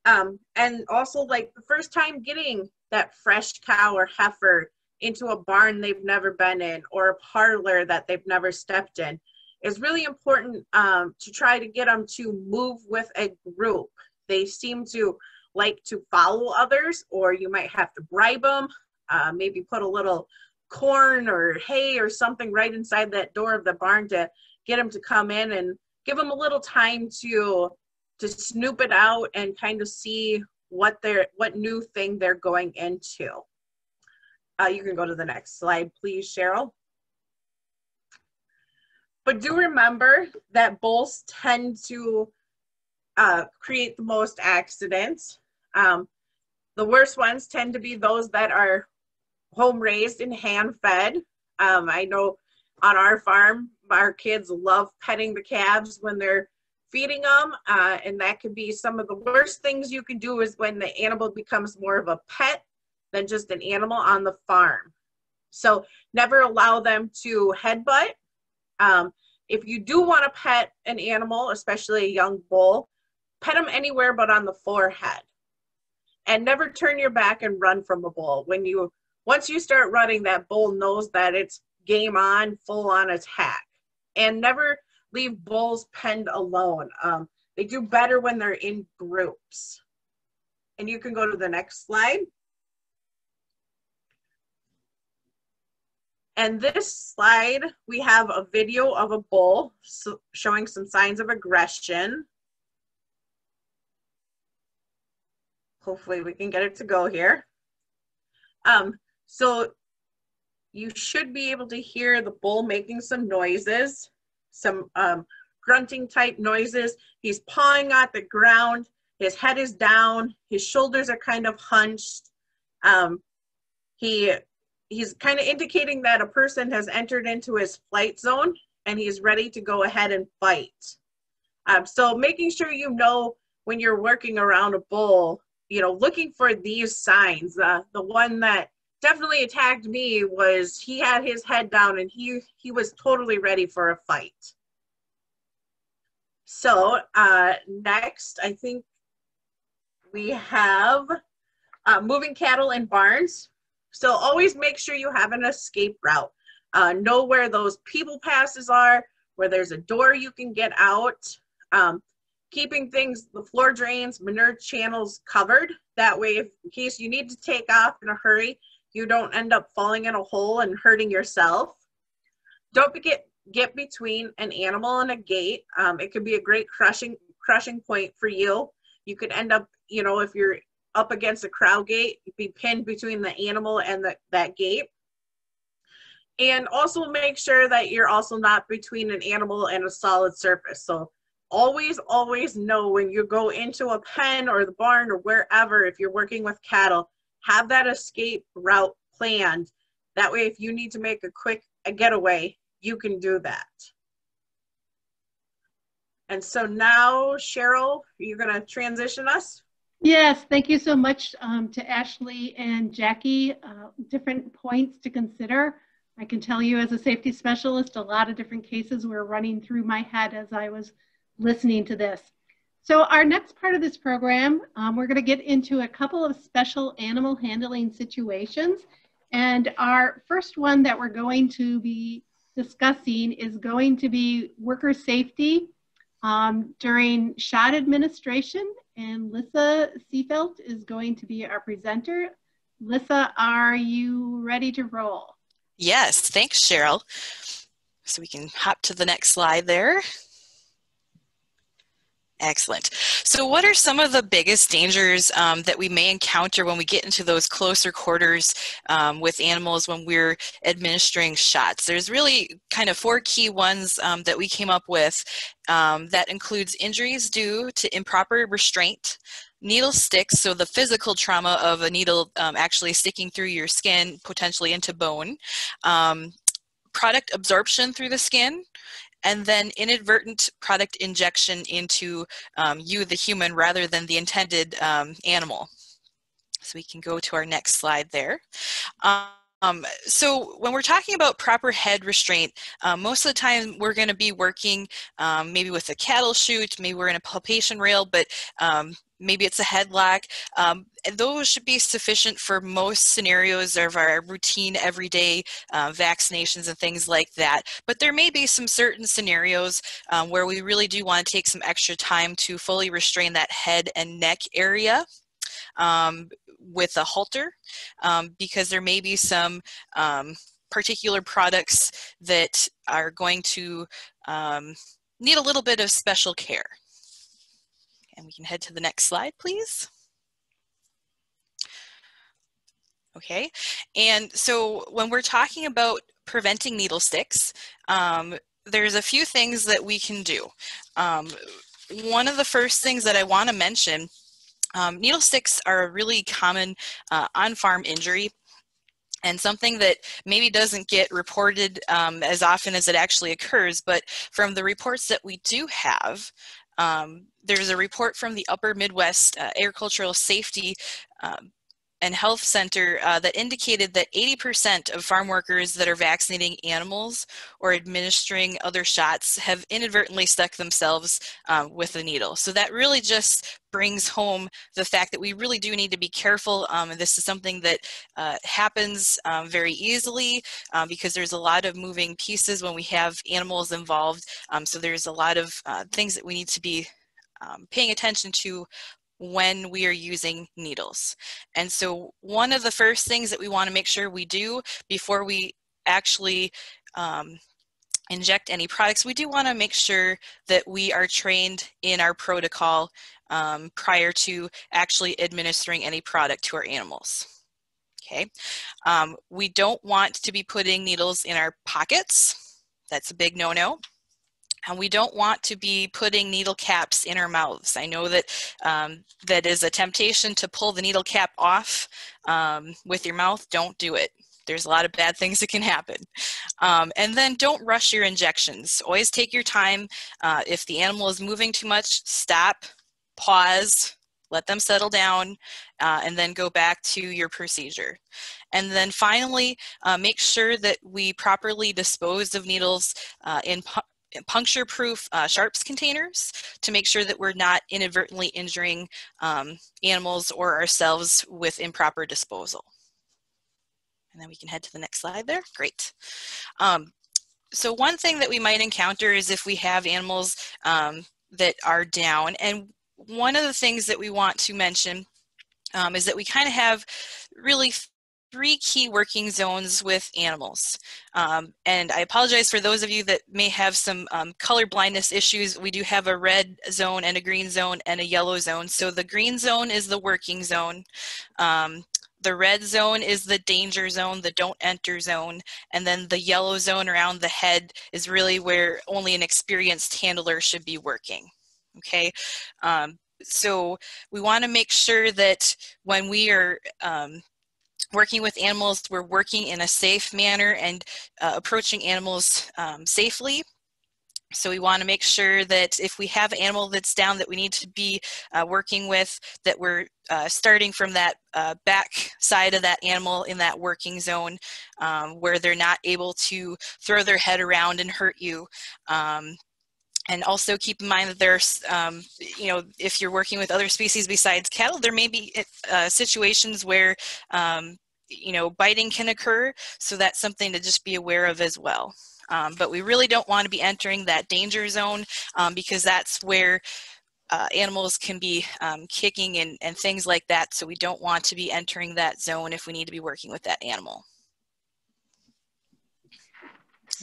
Um, and also like the first time getting that fresh cow or heifer into a barn they've never been in or a parlor that they've never stepped in is really important um, to try to get them to move with a group. They seem to like to follow others, or you might have to bribe them, uh, maybe put a little corn or hay or something right inside that door of the barn to get them to come in and give them a little time to to snoop it out and kind of see what they're what new thing they're going into. Uh, you can go to the next slide, please, Cheryl. But do remember that bulls tend to uh, create the most accidents. Um, the worst ones tend to be those that are home raised and hand fed. Um, I know on our farm, our kids love petting the calves when they're feeding them, uh, and that could be some of the worst things you can do is when the animal becomes more of a pet than just an animal on the farm. So never allow them to headbutt. Um, if you do want to pet an animal, especially a young bull, pet them anywhere but on the forehead. And never turn your back and run from a bull. When you once you start running, that bull knows that it's game on, full on attack. And never leave bulls penned alone. Um, they do better when they're in groups. And you can go to the next slide. And this slide, we have a video of a bull so showing some signs of aggression. Hopefully we can get it to go here. Um, so you should be able to hear the bull making some noises, some um, grunting type noises. He's pawing at the ground. His head is down. His shoulders are kind of hunched. Um, he he's kind of indicating that a person has entered into his flight zone and he's ready to go ahead and fight. Um, so making sure you know when you're working around a bull, you know, looking for these signs. Uh, the one that definitely attacked me was he had his head down and he he was totally ready for a fight. So uh, next, I think we have uh, moving cattle in barns. So always make sure you have an escape route. Uh, know where those people passes are, where there's a door you can get out. Um, keeping things, the floor drains, manure channels covered. That way, if, in case you need to take off in a hurry, you don't end up falling in a hole and hurting yourself. Don't get, get between an animal and a gate. Um, it could be a great crushing, crushing point for you. You could end up, you know, if you're up against a crowd gate, be pinned between the animal and the, that gate. And also make sure that you're also not between an animal and a solid surface. So always, always know when you go into a pen or the barn or wherever, if you're working with cattle, have that escape route planned. That way, if you need to make a quick a getaway, you can do that. And so now, Cheryl, you're going to transition us? Yes, thank you so much um, to Ashley and Jackie. Uh, different points to consider. I can tell you as a safety specialist, a lot of different cases were running through my head as I was listening to this. So our next part of this program, um, we're gonna get into a couple of special animal handling situations. And our first one that we're going to be discussing is going to be worker safety um, during shot administration. And Lyssa Seefeldt is going to be our presenter. Lyssa, are you ready to roll? Yes, thanks, Cheryl. So we can hop to the next slide there. Excellent. So, what are some of the biggest dangers um, that we may encounter when we get into those closer quarters um, with animals when we're administering shots? There's really kind of four key ones um, that we came up with. Um, that includes injuries due to improper restraint, needle sticks, so the physical trauma of a needle um, actually sticking through your skin, potentially into bone, um, product absorption through the skin, and then inadvertent product injection into um, you, the human, rather than the intended um, animal. So we can go to our next slide there. Um, so when we're talking about proper head restraint, um, most of the time we're going to be working um, maybe with a cattle chute, maybe we're in a palpation rail, but um, maybe it's a headlock. Um, those should be sufficient for most scenarios of our routine everyday uh, vaccinations and things like that. But there may be some certain scenarios um, where we really do want to take some extra time to fully restrain that head and neck area. Um, with a halter um, because there may be some um, particular products that are going to um, need a little bit of special care. And we can head to the next slide, please. Okay, and so when we're talking about preventing needle sticks, um, there's a few things that we can do. Um, one of the first things that I want to mention, um, needle sticks are a really common uh, on-farm injury and something that maybe doesn't get reported um, as often as it actually occurs, but from the reports that we do have, um, there's a report from the Upper Midwest uh, Agricultural Safety um, and Health Center uh, that indicated that 80% of farm workers that are vaccinating animals or administering other shots have inadvertently stuck themselves um, with a needle. So that really just brings home the fact that we really do need to be careful. Um, and this is something that uh, happens um, very easily um, because there's a lot of moving pieces when we have animals involved. Um, so there's a lot of uh, things that we need to be um, paying attention to when we are using needles. And so one of the first things that we want to make sure we do before we actually um, inject any products, we do want to make sure that we are trained in our protocol um, prior to actually administering any product to our animals. Okay, um, we don't want to be putting needles in our pockets. That's a big no-no and we don't want to be putting needle caps in our mouths. I know that um, that is a temptation to pull the needle cap off um, with your mouth. Don't do it. There's a lot of bad things that can happen. Um, and then don't rush your injections. Always take your time. Uh, if the animal is moving too much, stop, pause, let them settle down, uh, and then go back to your procedure. And then finally, uh, make sure that we properly dispose of needles uh, in puncture proof uh, sharps containers to make sure that we're not inadvertently injuring um, animals or ourselves with improper disposal. And then we can head to the next slide there. Great. Um, so one thing that we might encounter is if we have animals um, that are down. And one of the things that we want to mention um, is that we kind of have really three key working zones with animals. Um, and I apologize for those of you that may have some um, color blindness issues. We do have a red zone and a green zone and a yellow zone. So the green zone is the working zone. Um, the red zone is the danger zone, the don't enter zone, and then the yellow zone around the head is really where only an experienced handler should be working. Okay, um, so we want to make sure that when we are um, working with animals, we're working in a safe manner and uh, approaching animals um, safely. So we want to make sure that if we have an animal that's down that we need to be uh, working with, that we're uh, starting from that uh, back side of that animal in that working zone um, where they're not able to throw their head around and hurt you. Um, and also keep in mind that there's, um, you know, if you're working with other species besides cattle, there may be uh, situations where, um, you know, biting can occur. So that's something to just be aware of as well. Um, but we really don't want to be entering that danger zone um, because that's where uh, animals can be um, kicking and, and things like that. So we don't want to be entering that zone if we need to be working with that animal.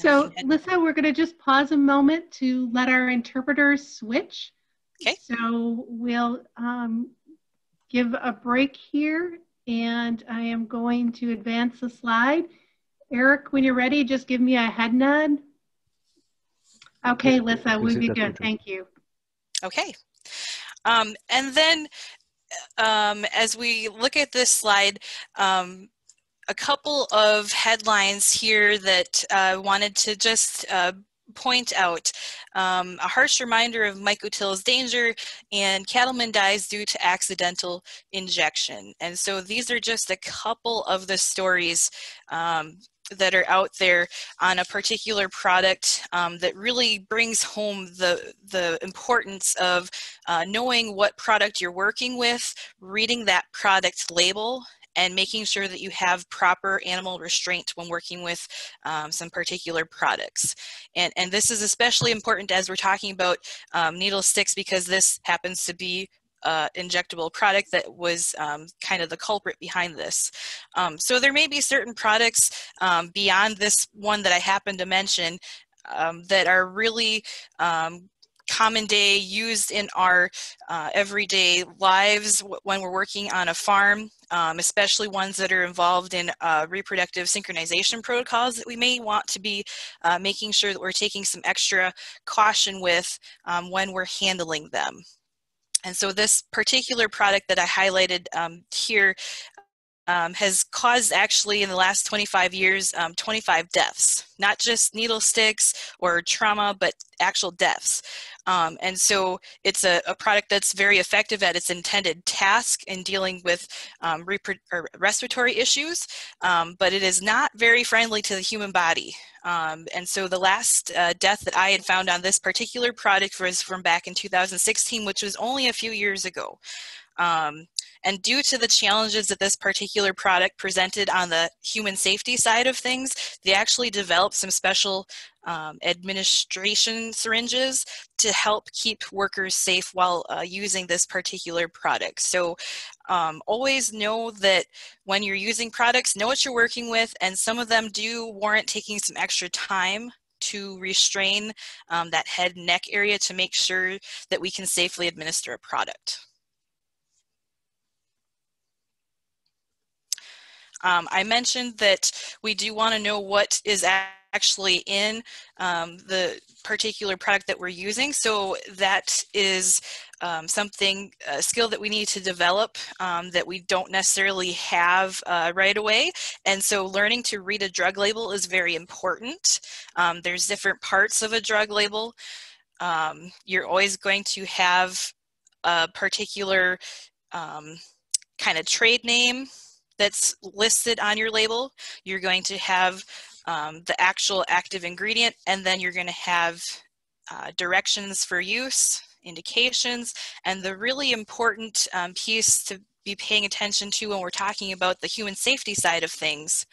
So, Lisa, we're going to just pause a moment to let our interpreters switch. Okay. So we'll um, give a break here, and I am going to advance the slide. Eric, when you're ready, just give me a head nod. Okay, Lisa, we'll be good. Thank you. Okay. Um, and then um, as we look at this slide, um, a couple of headlines here that I uh, wanted to just uh, point out. Um, a harsh reminder of Micotil's danger and cattleman dies due to accidental injection. And so these are just a couple of the stories um, that are out there on a particular product um, that really brings home the the importance of uh, knowing what product you're working with, reading that product label, and making sure that you have proper animal restraint when working with um, some particular products. And, and this is especially important as we're talking about um, needle sticks because this happens to be uh, injectable product that was um, kind of the culprit behind this. Um, so there may be certain products um, beyond this one that I happen to mention um, that are really um, common day used in our uh, everyday lives when we're working on a farm, um, especially ones that are involved in uh, reproductive synchronization protocols that we may want to be uh, making sure that we're taking some extra caution with um, when we're handling them. And so this particular product that I highlighted um, here um, has caused actually in the last 25 years um, 25 deaths not just needle sticks or trauma but actual deaths. Um, and so it's a, a, product that's very effective at its intended task in dealing with um, respiratory issues um, but it is not very friendly to the human body. Um, and so the last uh, death that I had found on this particular product was from back in 2016 which was only a few years ago um, and due to the challenges that this particular product presented on the human safety side of things, they actually developed some special um, administration syringes to help keep workers safe while uh, using this particular product. So um, always know that when you're using products, know what you're working with, and some of them do warrant taking some extra time to restrain um, that head neck area to make sure that we can safely administer a product. Um, I mentioned that we do want to know what is actually in um, the particular product that we're using. So that is um, something, a skill that we need to develop um, that we don't necessarily have uh, right away. And so learning to read a drug label is very important. Um, there's different parts of a drug label. Um, you're always going to have a particular um, kind of trade name that's listed on your label. You're going to have um, the actual active ingredient, and then you're going to have uh, directions for use, indications, and the really important um, piece to be paying attention to when we're talking about the human safety side of things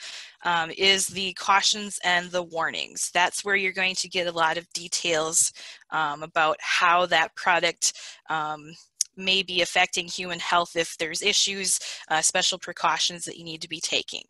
um, is the cautions and the warnings. That's where you're going to get a lot of details um, about how that product um, may be affecting human health if there's issues, uh, special precautions that you need to be taking.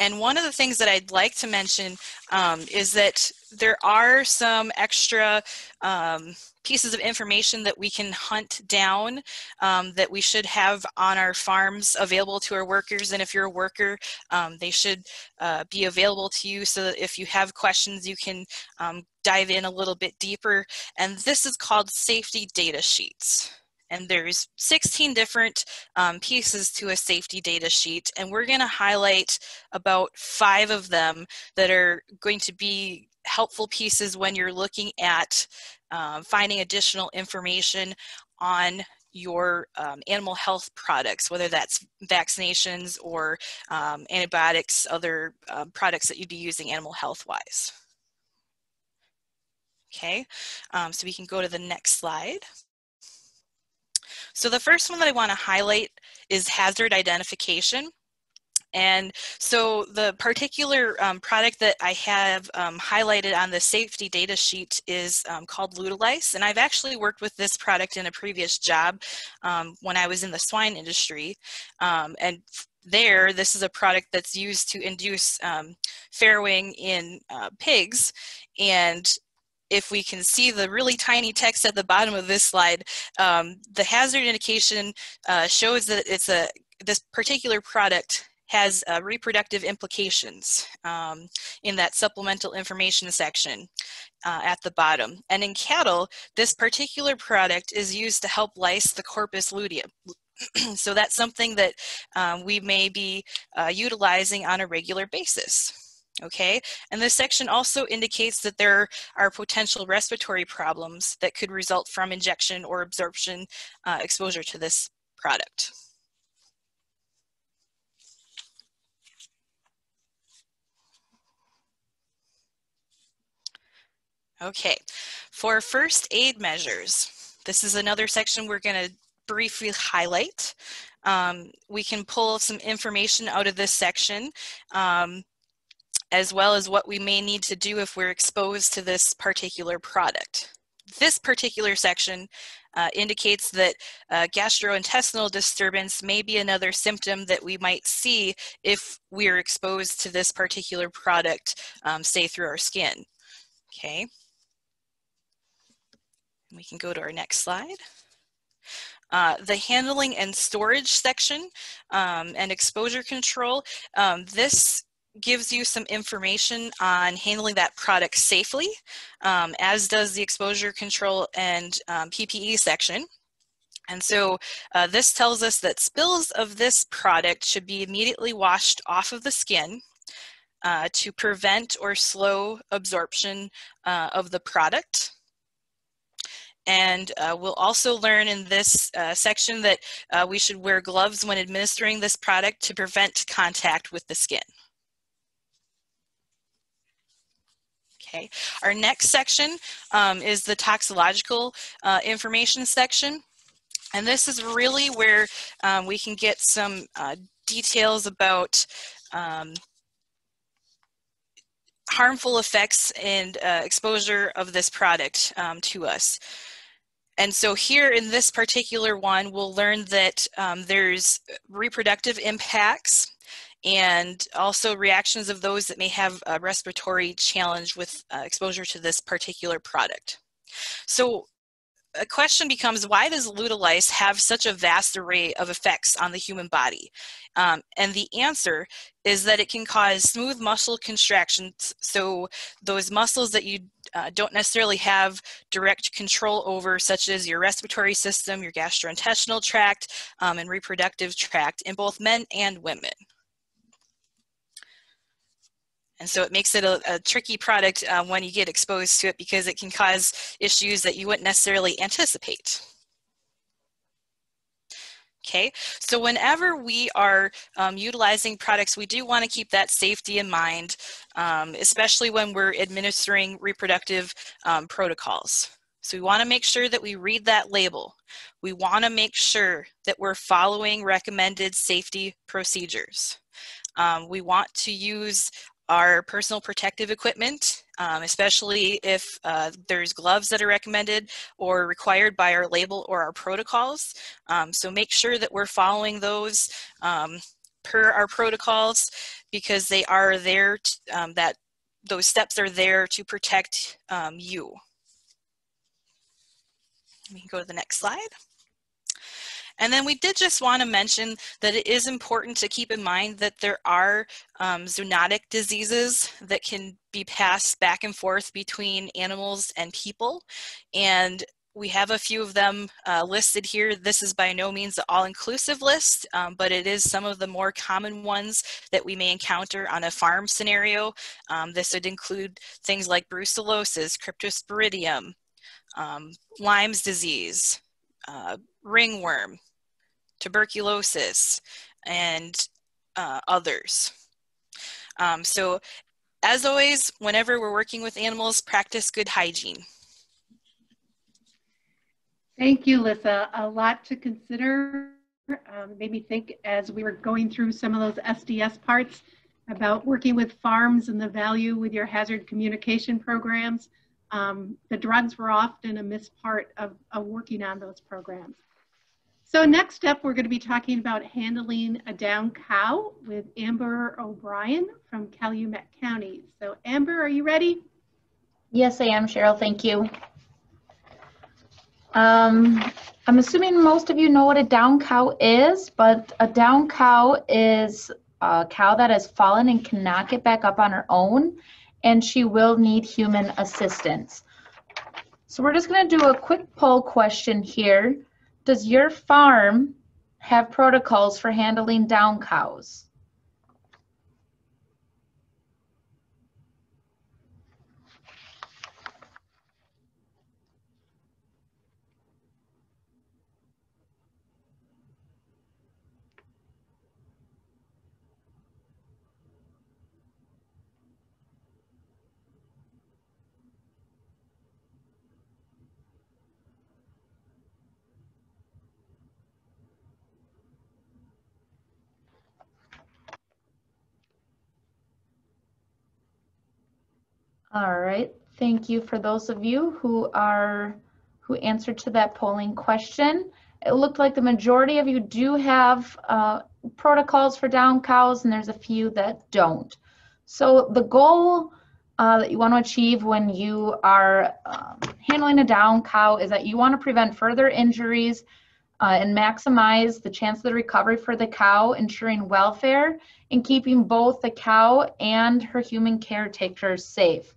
And one of the things that I'd like to mention um, is that there are some extra um, pieces of information that we can hunt down um, that we should have on our farms available to our workers. And if you're a worker, um, they should uh, be available to you so that if you have questions, you can um, dive in a little bit deeper. And this is called safety data sheets and there's 16 different um, pieces to a safety data sheet and we're going to highlight about five of them that are going to be helpful pieces when you're looking at um, finding additional information on your um, animal health products, whether that's vaccinations or um, antibiotics, other um, products that you'd be using animal health wise. Okay, um, so we can go to the next slide. So the first one that I want to highlight is hazard identification. And so the particular um, product that I have um, highlighted on the safety data sheet is um, called Lutalyse. And I've actually worked with this product in a previous job um, when I was in the swine industry. Um, and there, this is a product that's used to induce um, farrowing in uh, pigs. And if we can see the really tiny text at the bottom of this slide, um, the hazard indication uh, shows that it's a this particular product has uh, reproductive implications um, in that supplemental information section uh, at the bottom. And in cattle, this particular product is used to help lyse the corpus luteum. so that's something that um, we may be uh, utilizing on a regular basis okay? And this section also indicates that there are potential respiratory problems that could result from injection or absorption uh, exposure to this product. Okay, for first aid measures, this is another section we're going to briefly highlight. Um, we can pull some information out of this section. Um, as well as what we may need to do if we're exposed to this particular product. This particular section uh, indicates that uh, gastrointestinal disturbance may be another symptom that we might see if we're exposed to this particular product, um, say through our skin. Okay. We can go to our next slide. Uh, the handling and storage section um, and exposure control. Um, this gives you some information on handling that product safely, um, as does the exposure control and um, PPE section. And so uh, this tells us that spills of this product should be immediately washed off of the skin uh, to prevent or slow absorption uh, of the product. And uh, we'll also learn in this uh, section that uh, we should wear gloves when administering this product to prevent contact with the skin. Okay, our next section um, is the toxicological uh, information section. And this is really where um, we can get some uh, details about um, harmful effects and uh, exposure of this product um, to us. And so here in this particular one, we'll learn that um, there's reproductive impacts and also reactions of those that may have a respiratory challenge with uh, exposure to this particular product. So a question becomes why does Lutalyse have such a vast array of effects on the human body? Um, and the answer is that it can cause smooth muscle contractions, so those muscles that you uh, don't necessarily have direct control over, such as your respiratory system, your gastrointestinal tract, um, and reproductive tract in both men and women. And so it makes it a, a tricky product uh, when you get exposed to it because it can cause issues that you wouldn't necessarily anticipate. Okay, so whenever we are um, utilizing products, we do want to keep that safety in mind, um, especially when we're administering reproductive um, protocols. So we want to make sure that we read that label. We want to make sure that we're following recommended safety procedures. Um, we want to use our personal protective equipment, um, especially if uh, there's gloves that are recommended or required by our label or our protocols. Um, so make sure that we're following those um, per our protocols because they are there, to, um, that those steps are there to protect um, you. We can go to the next slide. And then we did just want to mention that it is important to keep in mind that there are um, zoonotic diseases that can be passed back and forth between animals and people. And we have a few of them uh, listed here. This is by no means the all-inclusive list, um, but it is some of the more common ones that we may encounter on a farm scenario. Um, this would include things like brucellosis, cryptosporidium, um, Lyme's disease, uh, ringworm, tuberculosis, and uh, others. Um, so as always, whenever we're working with animals, practice good hygiene. Thank you, Lyssa. A lot to consider. Um, made me think as we were going through some of those SDS parts about working with farms and the value with your hazard communication programs. Um, the drugs were often a missed part of, of working on those programs. So next up, we're going to be talking about handling a down cow with Amber O'Brien from Calumet County. So Amber, are you ready? Yes, I am, Cheryl. Thank you. Um, I'm assuming most of you know what a down cow is, but a down cow is a cow that has fallen and cannot get back up on her own, and she will need human assistance. So we're just going to do a quick poll question here. Does your farm have protocols for handling down cows? All right, thank you for those of you who are who answered to that polling question. It looked like the majority of you do have uh, protocols for down cows and there's a few that don't. So the goal uh, that you want to achieve when you are um, handling a down cow is that you want to prevent further injuries uh, and maximize the chance of the recovery for the cow, ensuring welfare and keeping both the cow and her human caretakers safe.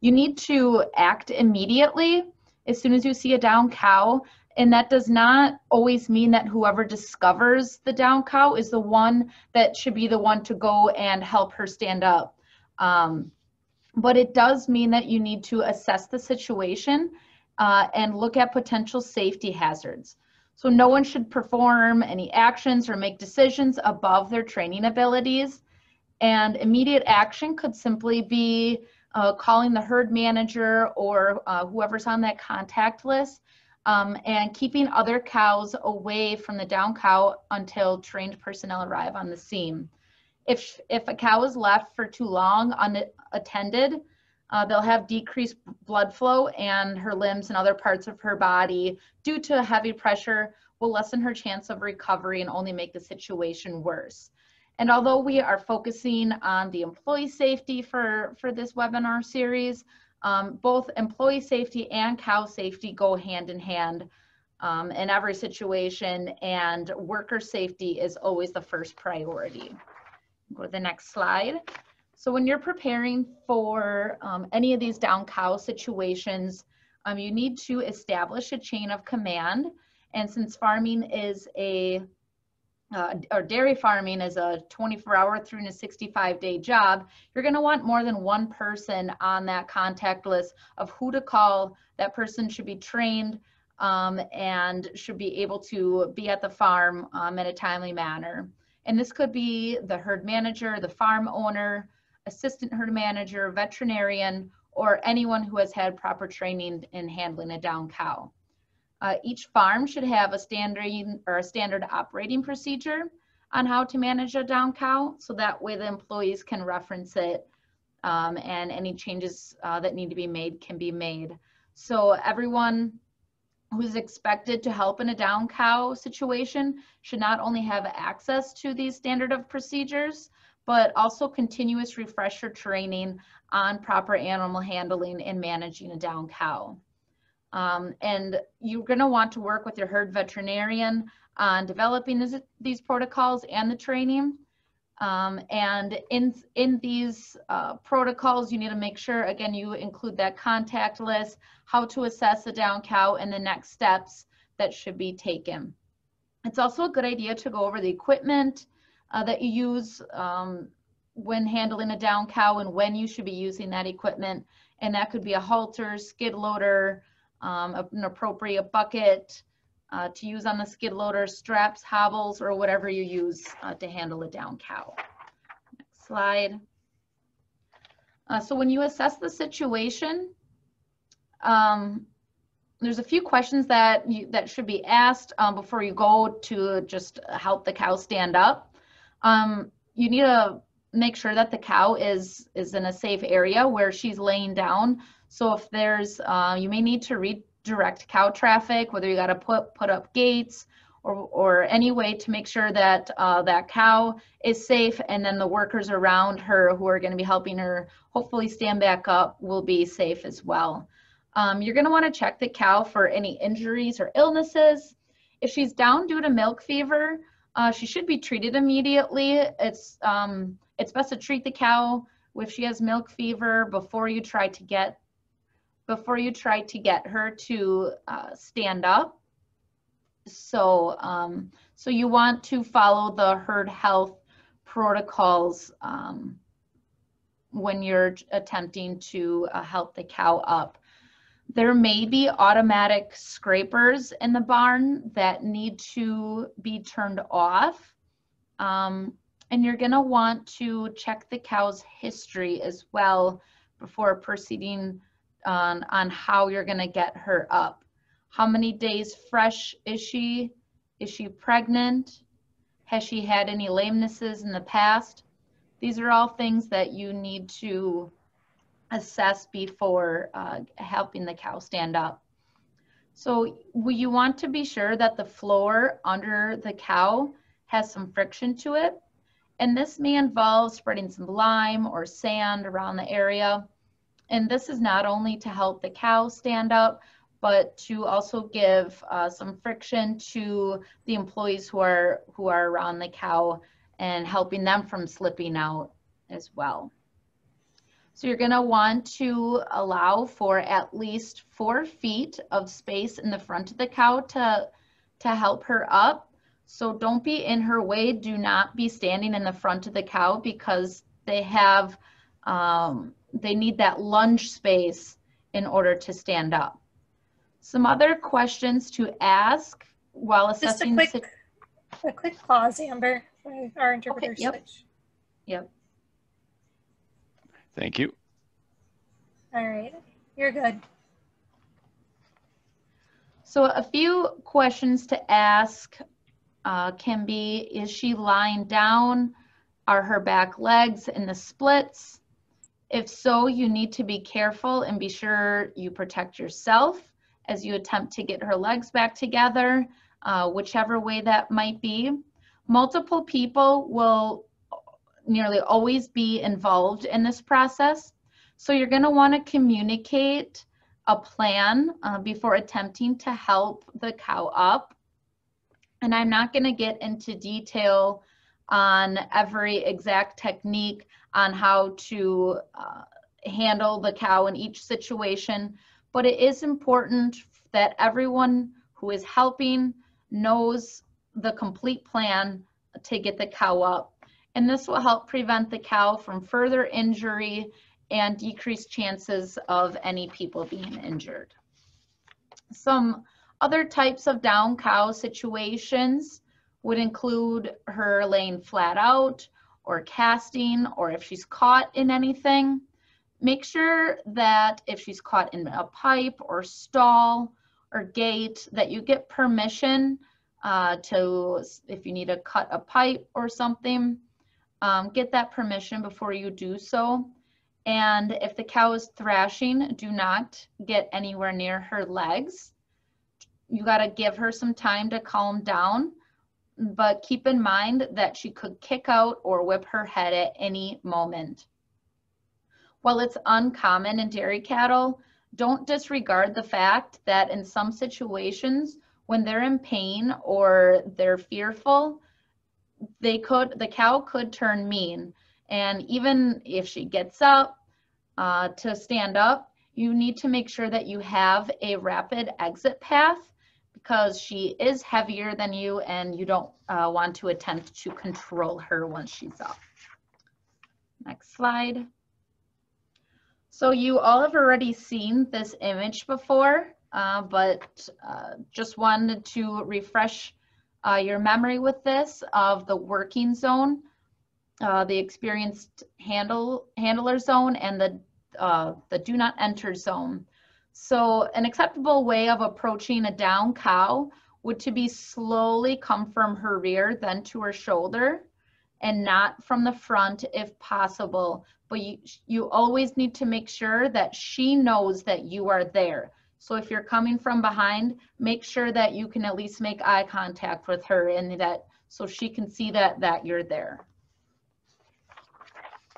You need to act immediately as soon as you see a down cow. And that does not always mean that whoever discovers the down cow is the one that should be the one to go and help her stand up. Um, but it does mean that you need to assess the situation uh, and look at potential safety hazards. So no one should perform any actions or make decisions above their training abilities. And immediate action could simply be uh, calling the herd manager or uh, whoever's on that contact list um, and keeping other cows away from the down cow until trained personnel arrive on the scene. If, if a cow is left for too long unattended, uh, they'll have decreased blood flow and her limbs and other parts of her body due to heavy pressure will lessen her chance of recovery and only make the situation worse. And although we are focusing on the employee safety for, for this webinar series, um, both employee safety and cow safety go hand in hand um, in every situation and worker safety is always the first priority. Go to the next slide. So when you're preparing for um, any of these down cow situations, um, you need to establish a chain of command. And since farming is a uh, or dairy farming is a 24 hour 365 day job, you're going to want more than one person on that contact list of who to call. That person should be trained um, and should be able to be at the farm um, in a timely manner. And this could be the herd manager, the farm owner, assistant herd manager, veterinarian, or anyone who has had proper training in handling a down cow. Uh, each farm should have a standard or a standard operating procedure on how to manage a down cow, so that way the employees can reference it um, and any changes uh, that need to be made can be made. So everyone who's expected to help in a down cow situation should not only have access to these standard of procedures, but also continuous refresher training on proper animal handling and managing a down cow. Um, and you're going to want to work with your herd veterinarian on developing this, these protocols and the training. Um, and in, in these uh, protocols, you need to make sure, again, you include that contact list, how to assess the down cow, and the next steps that should be taken. It's also a good idea to go over the equipment uh, that you use um, when handling a down cow and when you should be using that equipment. And that could be a halter, skid loader, um, an appropriate bucket uh, to use on the skid loader, straps, hobbles, or whatever you use uh, to handle a down cow. Next slide. Uh, so when you assess the situation, um, there's a few questions that you, that should be asked um, before you go to just help the cow stand up. Um, you need to make sure that the cow is is in a safe area where she's laying down. So if there's, uh, you may need to redirect cow traffic, whether you got to put put up gates or or any way to make sure that uh, that cow is safe, and then the workers around her who are going to be helping her hopefully stand back up will be safe as well. Um, you're going to want to check the cow for any injuries or illnesses. If she's down due to milk fever, uh, she should be treated immediately. It's um, it's best to treat the cow if she has milk fever before you try to get before you try to get her to uh, stand up. So, um, so you want to follow the herd health protocols um, when you're attempting to uh, help the cow up. There may be automatic scrapers in the barn that need to be turned off. Um, and you're gonna want to check the cow's history as well before proceeding on, on how you're gonna get her up. How many days fresh is she? Is she pregnant? Has she had any lamenesses in the past? These are all things that you need to assess before uh, helping the cow stand up. So you want to be sure that the floor under the cow has some friction to it. And this may involve spreading some lime or sand around the area. And this is not only to help the cow stand up, but to also give uh, some friction to the employees who are, who are around the cow and helping them from slipping out as well. So you're gonna want to allow for at least four feet of space in the front of the cow to, to help her up. So don't be in her way. Do not be standing in the front of the cow because they have, um, they need that lunge space in order to stand up. Some other questions to ask while assessing. Just a quick, a quick pause, Amber, our interpreter okay, yep. switch. Yep. Thank you. All right, you're good. So a few questions to ask uh, can be, is she lying down? Are her back legs in the splits? If so, you need to be careful and be sure you protect yourself as you attempt to get her legs back together, uh, whichever way that might be. Multiple people will nearly always be involved in this process. So you're going to want to communicate a plan uh, before attempting to help the cow up. And I'm not going to get into detail on every exact technique on how to uh, handle the cow in each situation, but it is important that everyone who is helping knows the complete plan to get the cow up. And this will help prevent the cow from further injury and decrease chances of any people being injured. Some other types of down cow situations would include her laying flat out or casting or if she's caught in anything. Make sure that if she's caught in a pipe or stall or gate that you get permission uh, to, if you need to cut a pipe or something, um, get that permission before you do so. And if the cow is thrashing, do not get anywhere near her legs. You got to give her some time to calm down, but keep in mind that she could kick out or whip her head at any moment. While it's uncommon in dairy cattle, don't disregard the fact that in some situations, when they're in pain or they're fearful, they could the cow could turn mean and even if she gets up uh, to stand up you need to make sure that you have a rapid exit path because she is heavier than you and you don't uh, want to attempt to control her once she's up next slide so you all have already seen this image before uh, but uh, just wanted to refresh uh, your memory with this of the working zone, uh, the experienced handle handler zone, and the uh, the do not enter zone. So an acceptable way of approaching a down cow would to be slowly come from her rear, then to her shoulder, and not from the front if possible. But you, you always need to make sure that she knows that you are there. So if you're coming from behind, make sure that you can at least make eye contact with her and that so she can see that that you're there.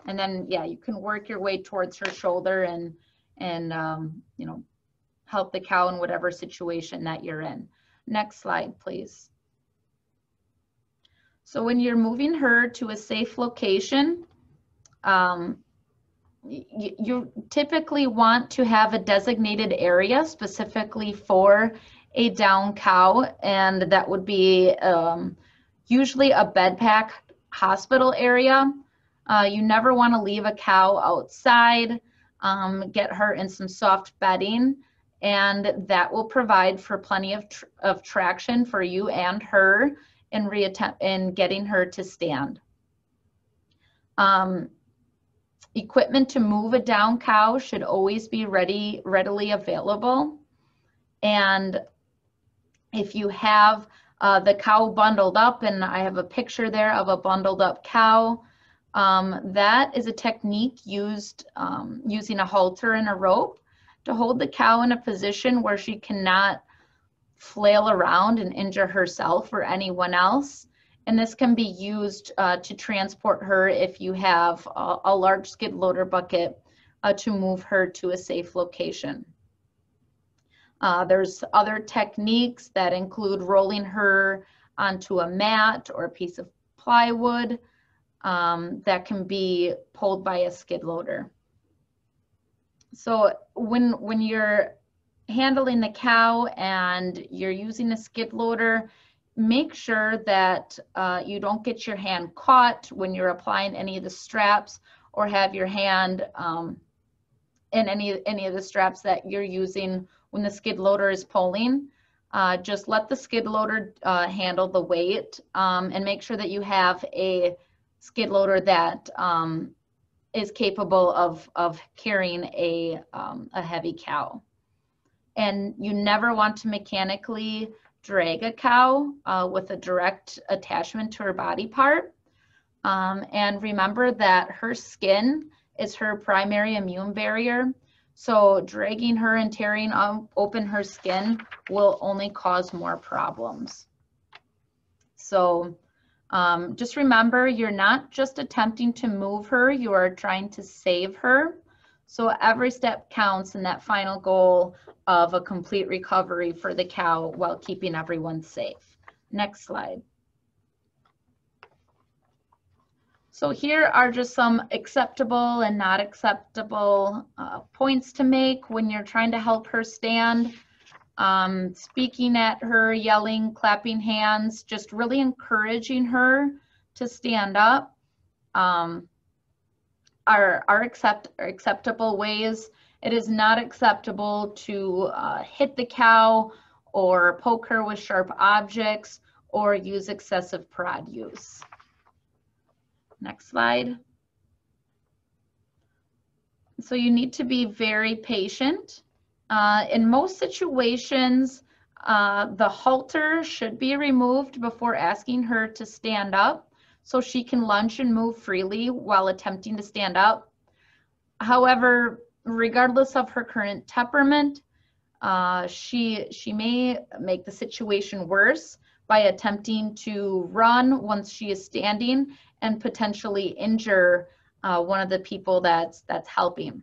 And then yeah, you can work your way towards her shoulder and and um, you know help the cow in whatever situation that you're in. Next slide, please. So when you're moving her to a safe location, um, you, typically want to have a designated area specifically for a down cow, and that would be um, usually a bed pack hospital area. Uh, you never want to leave a cow outside. Um, get her in some soft bedding, and that will provide for plenty of, tr of traction for you and her in, reattempt in getting her to stand. Um, Equipment to move a down cow should always be ready, readily available. And if you have uh, the cow bundled up, and I have a picture there of a bundled up cow, um, that is a technique used um, using a halter and a rope to hold the cow in a position where she cannot flail around and injure herself or anyone else. And this can be used uh, to transport her if you have a, a large skid loader bucket uh, to move her to a safe location. Uh, there's other techniques that include rolling her onto a mat or a piece of plywood um, that can be pulled by a skid loader. So when, when you're handling the cow and you're using a skid loader, make sure that uh, you don't get your hand caught when you're applying any of the straps or have your hand um, in any, any of the straps that you're using when the skid loader is pulling. Uh, just let the skid loader uh, handle the weight um, and make sure that you have a skid loader that um, is capable of, of carrying a, um, a heavy cow. And you never want to mechanically drag a cow uh, with a direct attachment to her body part. Um, and remember that her skin is her primary immune barrier. So dragging her and tearing open her skin will only cause more problems. So um, just remember, you're not just attempting to move her, you are trying to save her. So every step counts in that final goal of a complete recovery for the cow while keeping everyone safe. Next slide. So here are just some acceptable and not acceptable uh, points to make when you're trying to help her stand. Um, speaking at her, yelling, clapping hands, just really encouraging her to stand up um, are, are accept, are acceptable ways. It is not acceptable to uh, hit the cow or poke her with sharp objects or use excessive prod use. Next slide. So you need to be very patient. Uh, in most situations, uh, the halter should be removed before asking her to stand up so she can lunge and move freely while attempting to stand up. However, regardless of her current temperament, uh, she, she may make the situation worse by attempting to run once she is standing and potentially injure uh, one of the people that's, that's helping.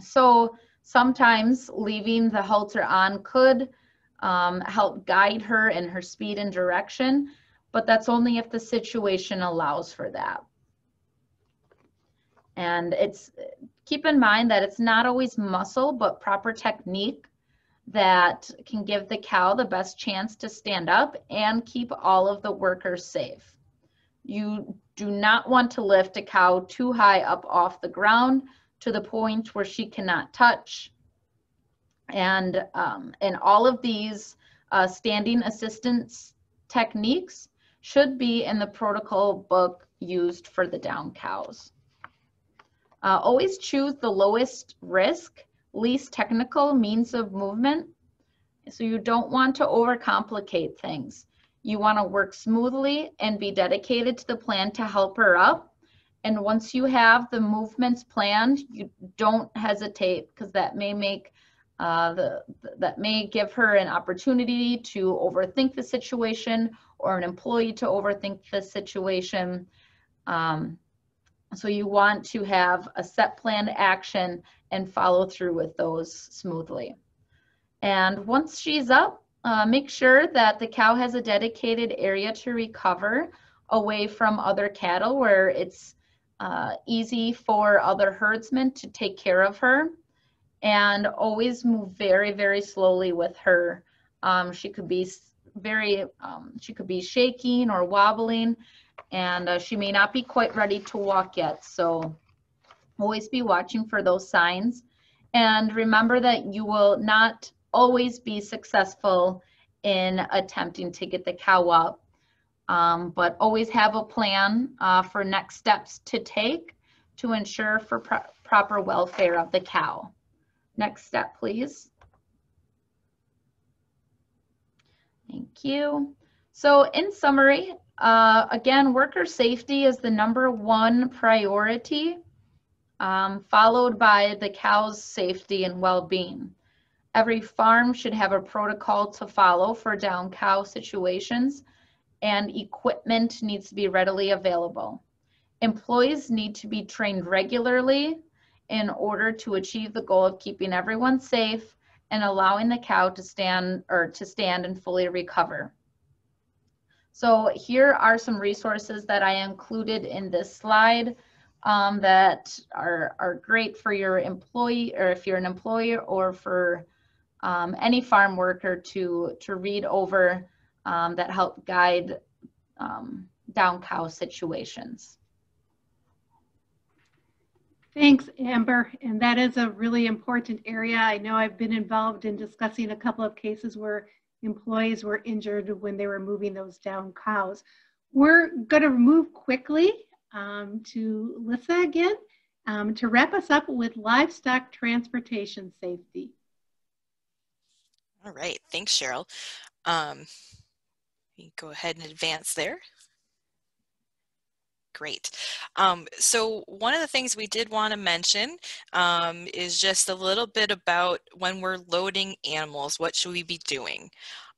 So sometimes leaving the halter on could um, help guide her in her speed and direction, but that's only if the situation allows for that. And it's keep in mind that it's not always muscle, but proper technique that can give the cow the best chance to stand up and keep all of the workers safe. You do not want to lift a cow too high up off the ground to the point where she cannot touch. And, um, and all of these uh, standing assistance techniques should be in the protocol book used for the down cows. Uh, always choose the lowest risk least technical means of movement. So you don't want to overcomplicate things. You want to work smoothly and be dedicated to the plan to help her up. And once you have the movements planned, you don't hesitate because that may make uh, the that may give her an opportunity to overthink the situation or an employee to overthink the situation. Um, so you want to have a set planned action and follow through with those smoothly. And once she's up, uh, make sure that the cow has a dedicated area to recover away from other cattle where it's uh, easy for other herdsmen to take care of her and always move very, very slowly with her. Um, she could be very, um, she could be shaking or wobbling and uh, she may not be quite ready to walk yet. So always be watching for those signs. And remember that you will not always be successful in attempting to get the cow up, um, but always have a plan uh, for next steps to take to ensure for pro proper welfare of the cow. Next step, please. Thank you. So in summary, uh, again, worker safety is the number one priority um, followed by the cow's safety and well-being. Every farm should have a protocol to follow for down cow situations and equipment needs to be readily available. Employees need to be trained regularly in order to achieve the goal of keeping everyone safe and allowing the cow to stand or to stand and fully recover. So here are some resources that I included in this slide um, that are, are great for your employee or if you're an employer or for um, any farm worker to, to read over um, that help guide um, down cow situations. Thanks, Amber. And that is a really important area. I know I've been involved in discussing a couple of cases where employees were injured when they were moving those down cows. We're going to move quickly um, to Lyssa again um, to wrap us up with livestock transportation safety. All right, thanks, Cheryl. Um, go ahead and advance there. Great. Um, so one of the things we did want to mention um, is just a little bit about when we're loading animals, what should we be doing?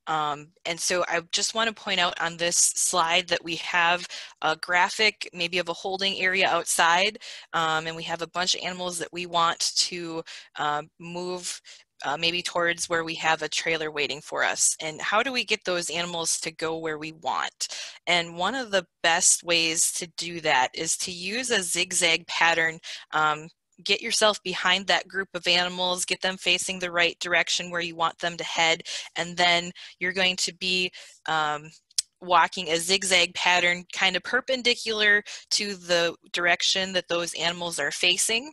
Um, and so I just want to point out on this slide that we have a graphic maybe of a holding area outside um, and we have a bunch of animals that we want to uh, move uh, maybe towards where we have a trailer waiting for us. And how do we get those animals to go where we want? And one of the best ways to do that is to use a zigzag pattern um, get yourself behind that group of animals, get them facing the right direction where you want them to head, and then you're going to be um, walking a zigzag pattern kind of perpendicular to the direction that those animals are facing.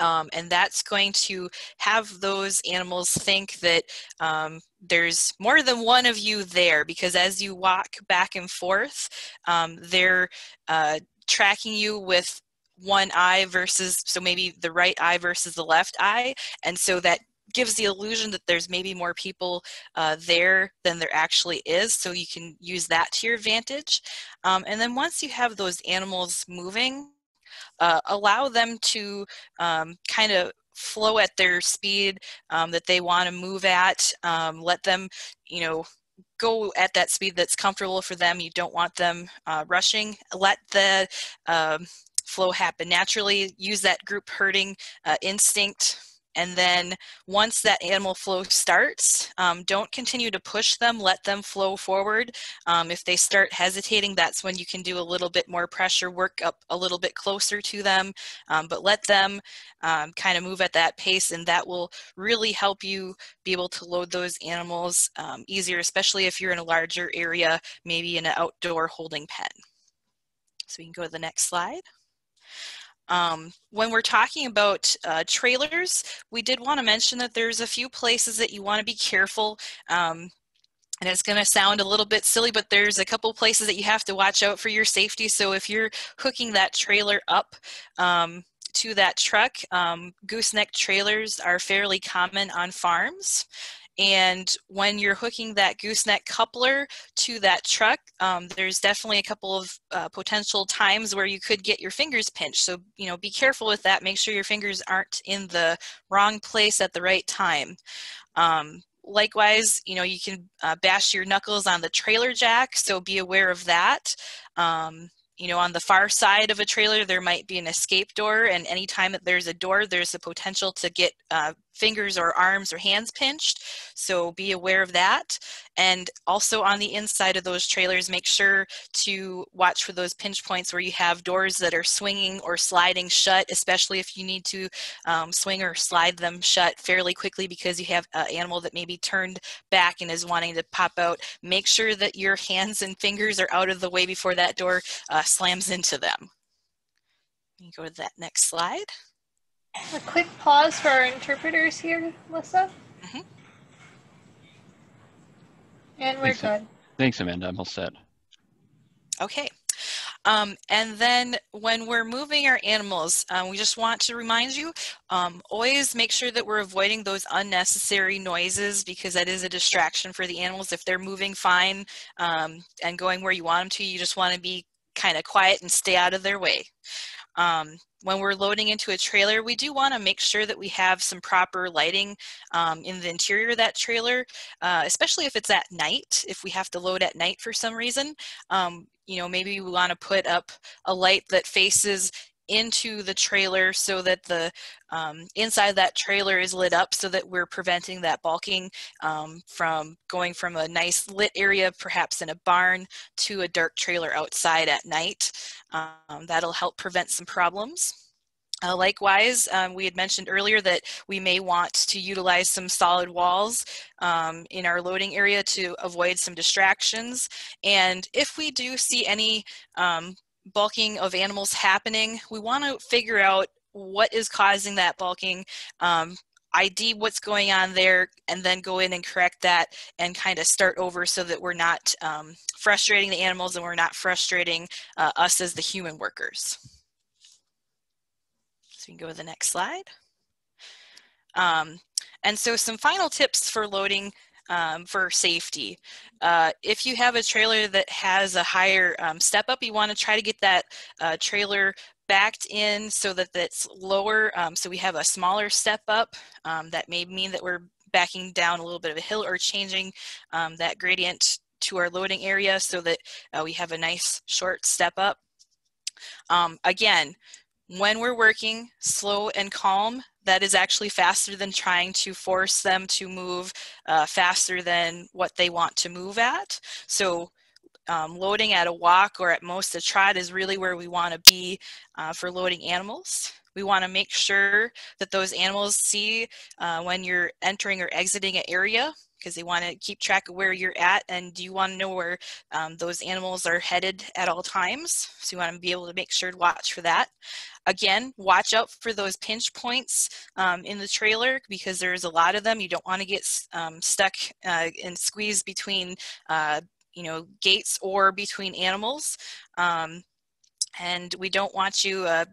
Um, and that's going to have those animals think that um, there's more than one of you there because as you walk back and forth, um, they're uh, tracking you with one eye versus, so maybe the right eye versus the left eye. And so that gives the illusion that there's maybe more people uh, there than there actually is. So you can use that to your advantage. Um, and then once you have those animals moving, uh, allow them to um, kind of flow at their speed um, that they want to move at. Um, let them, you know, go at that speed that's comfortable for them. You don't want them uh, rushing. Let the um, flow happen naturally. Use that group herding uh, instinct and then once that animal flow starts, um, don't continue to push them, let them flow forward. Um, if they start hesitating, that's when you can do a little bit more pressure, work up a little bit closer to them, um, but let them um, kind of move at that pace and that will really help you be able to load those animals um, easier, especially if you're in a larger area, maybe in an outdoor holding pen. So we can go to the next slide. Um, when we're talking about uh, trailers, we did want to mention that there's a few places that you want to be careful. Um, and it's going to sound a little bit silly, but there's a couple places that you have to watch out for your safety. So if you're hooking that trailer up um, to that truck, um, gooseneck trailers are fairly common on farms. And when you're hooking that gooseneck coupler to that truck, um, there's definitely a couple of uh, potential times where you could get your fingers pinched. So, you know, be careful with that. Make sure your fingers aren't in the wrong place at the right time. Um, likewise, you know, you can uh, bash your knuckles on the trailer jack, so be aware of that. Um, you know, on the far side of a trailer, there might be an escape door, and anytime that there's a door, there's the potential to get uh, fingers or arms or hands pinched. So be aware of that. And also on the inside of those trailers, make sure to watch for those pinch points where you have doors that are swinging or sliding shut, especially if you need to um, swing or slide them shut fairly quickly because you have an animal that may be turned back and is wanting to pop out. Make sure that your hands and fingers are out of the way before that door uh, slams into them. You go to that next slide. A quick pause for our interpreters here, Melissa. Mhm. And we're Thanks. good. Thanks, Amanda. I'm all set. Okay. Um, and then when we're moving our animals, um, we just want to remind you, um, always make sure that we're avoiding those unnecessary noises because that is a distraction for the animals. If they're moving fine um, and going where you want them to, you just want to be kind of quiet and stay out of their way. Um, when we're loading into a trailer, we do want to make sure that we have some proper lighting um, in the interior of that trailer, uh, especially if it's at night, if we have to load at night for some reason. Um, you know, maybe we want to put up a light that faces into the trailer so that the um, inside that trailer is lit up so that we're preventing that bulking um, from going from a nice lit area, perhaps in a barn, to a dark trailer outside at night. Um, that'll help prevent some problems. Uh, likewise, um, we had mentioned earlier that we may want to utilize some solid walls um, in our loading area to avoid some distractions. And if we do see any um, bulking of animals happening, we want to figure out what is causing that bulking, um, ID what's going on there, and then go in and correct that and kind of start over so that we're not um, frustrating the animals and we're not frustrating uh, us as the human workers. So we can go to the next slide. Um, and so some final tips for loading um, for safety. Uh, if you have a trailer that has a higher um, step up, you want to try to get that uh, trailer backed in so that it's lower. Um, so we have a smaller step up. Um, that may mean that we're backing down a little bit of a hill or changing um, that gradient to our loading area so that uh, we have a nice short step up. Um, again, when we're working slow and calm, that is actually faster than trying to force them to move uh, faster than what they want to move at. So um, loading at a walk or at most a trot is really where we want to be uh, for loading animals. We want to make sure that those animals see uh, when you're entering or exiting an area because they want to keep track of where you're at and you want to know where um, those animals are headed at all times. So you want to be able to make sure to watch for that. Again, watch out for those pinch points um, in the trailer because there's a lot of them. You don't want to get um, stuck uh, and squeezed between uh, you know, gates or between animals. Um, and we don't want you uh,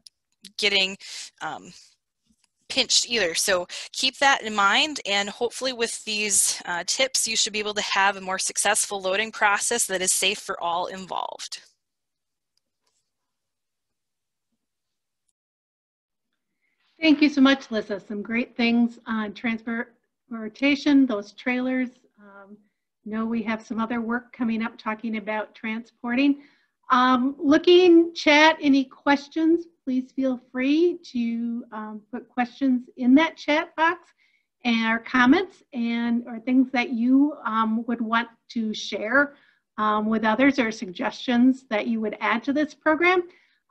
getting um, pinched either. So keep that in mind and hopefully with these uh, tips you should be able to have a more successful loading process that is safe for all involved. Thank you so much, Lyssa. Some great things on transportation, those trailers. Um, know we have some other work coming up talking about transporting. Um, looking chat, any questions, please feel free to um, put questions in that chat box and or comments and or things that you um, would want to share um, with others or suggestions that you would add to this program.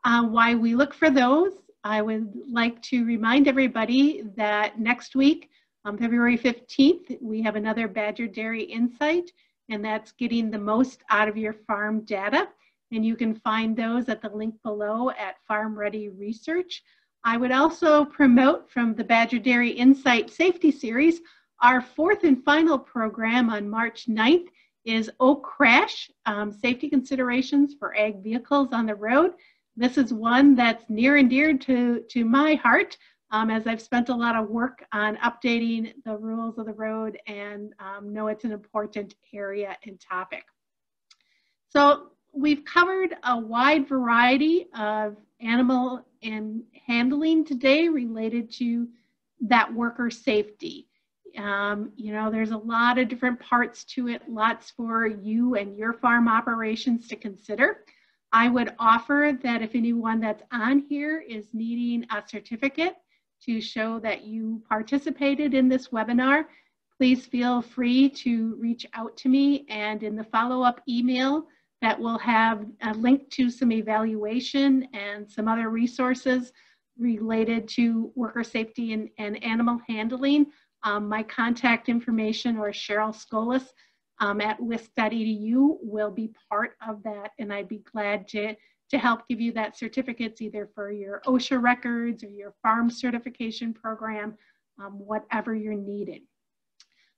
Uh, we look for those, I would like to remind everybody that next week, on February 15th, we have another Badger Dairy Insight, and that's getting the most out of your farm data and you can find those at the link below at Farm Ready Research. I would also promote from the Badger Dairy Insight Safety Series, our fourth and final program on March 9th is Oak Crash, um, Safety Considerations for Ag Vehicles on the Road. This is one that's near and dear to, to my heart um, as I've spent a lot of work on updating the rules of the road and um, know it's an important area and topic. So we've covered a wide variety of animal and handling today related to that worker safety. Um, you know, there's a lot of different parts to it, lots for you and your farm operations to consider. I would offer that if anyone that's on here is needing a certificate to show that you participated in this webinar, please feel free to reach out to me and in the follow-up email, that will have a link to some evaluation and some other resources related to worker safety and, and animal handling. Um, my contact information or Cheryl Skjolaas um, at wisc.edu will be part of that and I'd be glad to, to help give you that certificates either for your OSHA records or your farm certification program, um, whatever you're needed.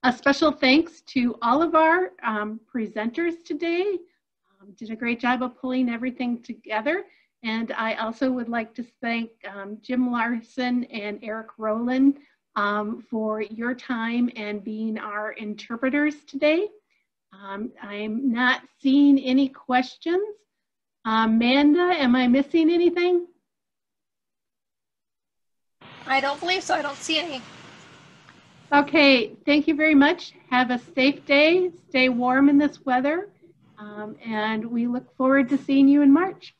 A special thanks to all of our um, presenters today um, did a great job of pulling everything together. And I also would like to thank um, Jim Larson and Eric Rowland um, for your time and being our interpreters today. Um, I'm not seeing any questions. Amanda, am I missing anything? I don't believe so. I don't see any. Okay, thank you very much. Have a safe day. Stay warm in this weather. Um, and we look forward to seeing you in March.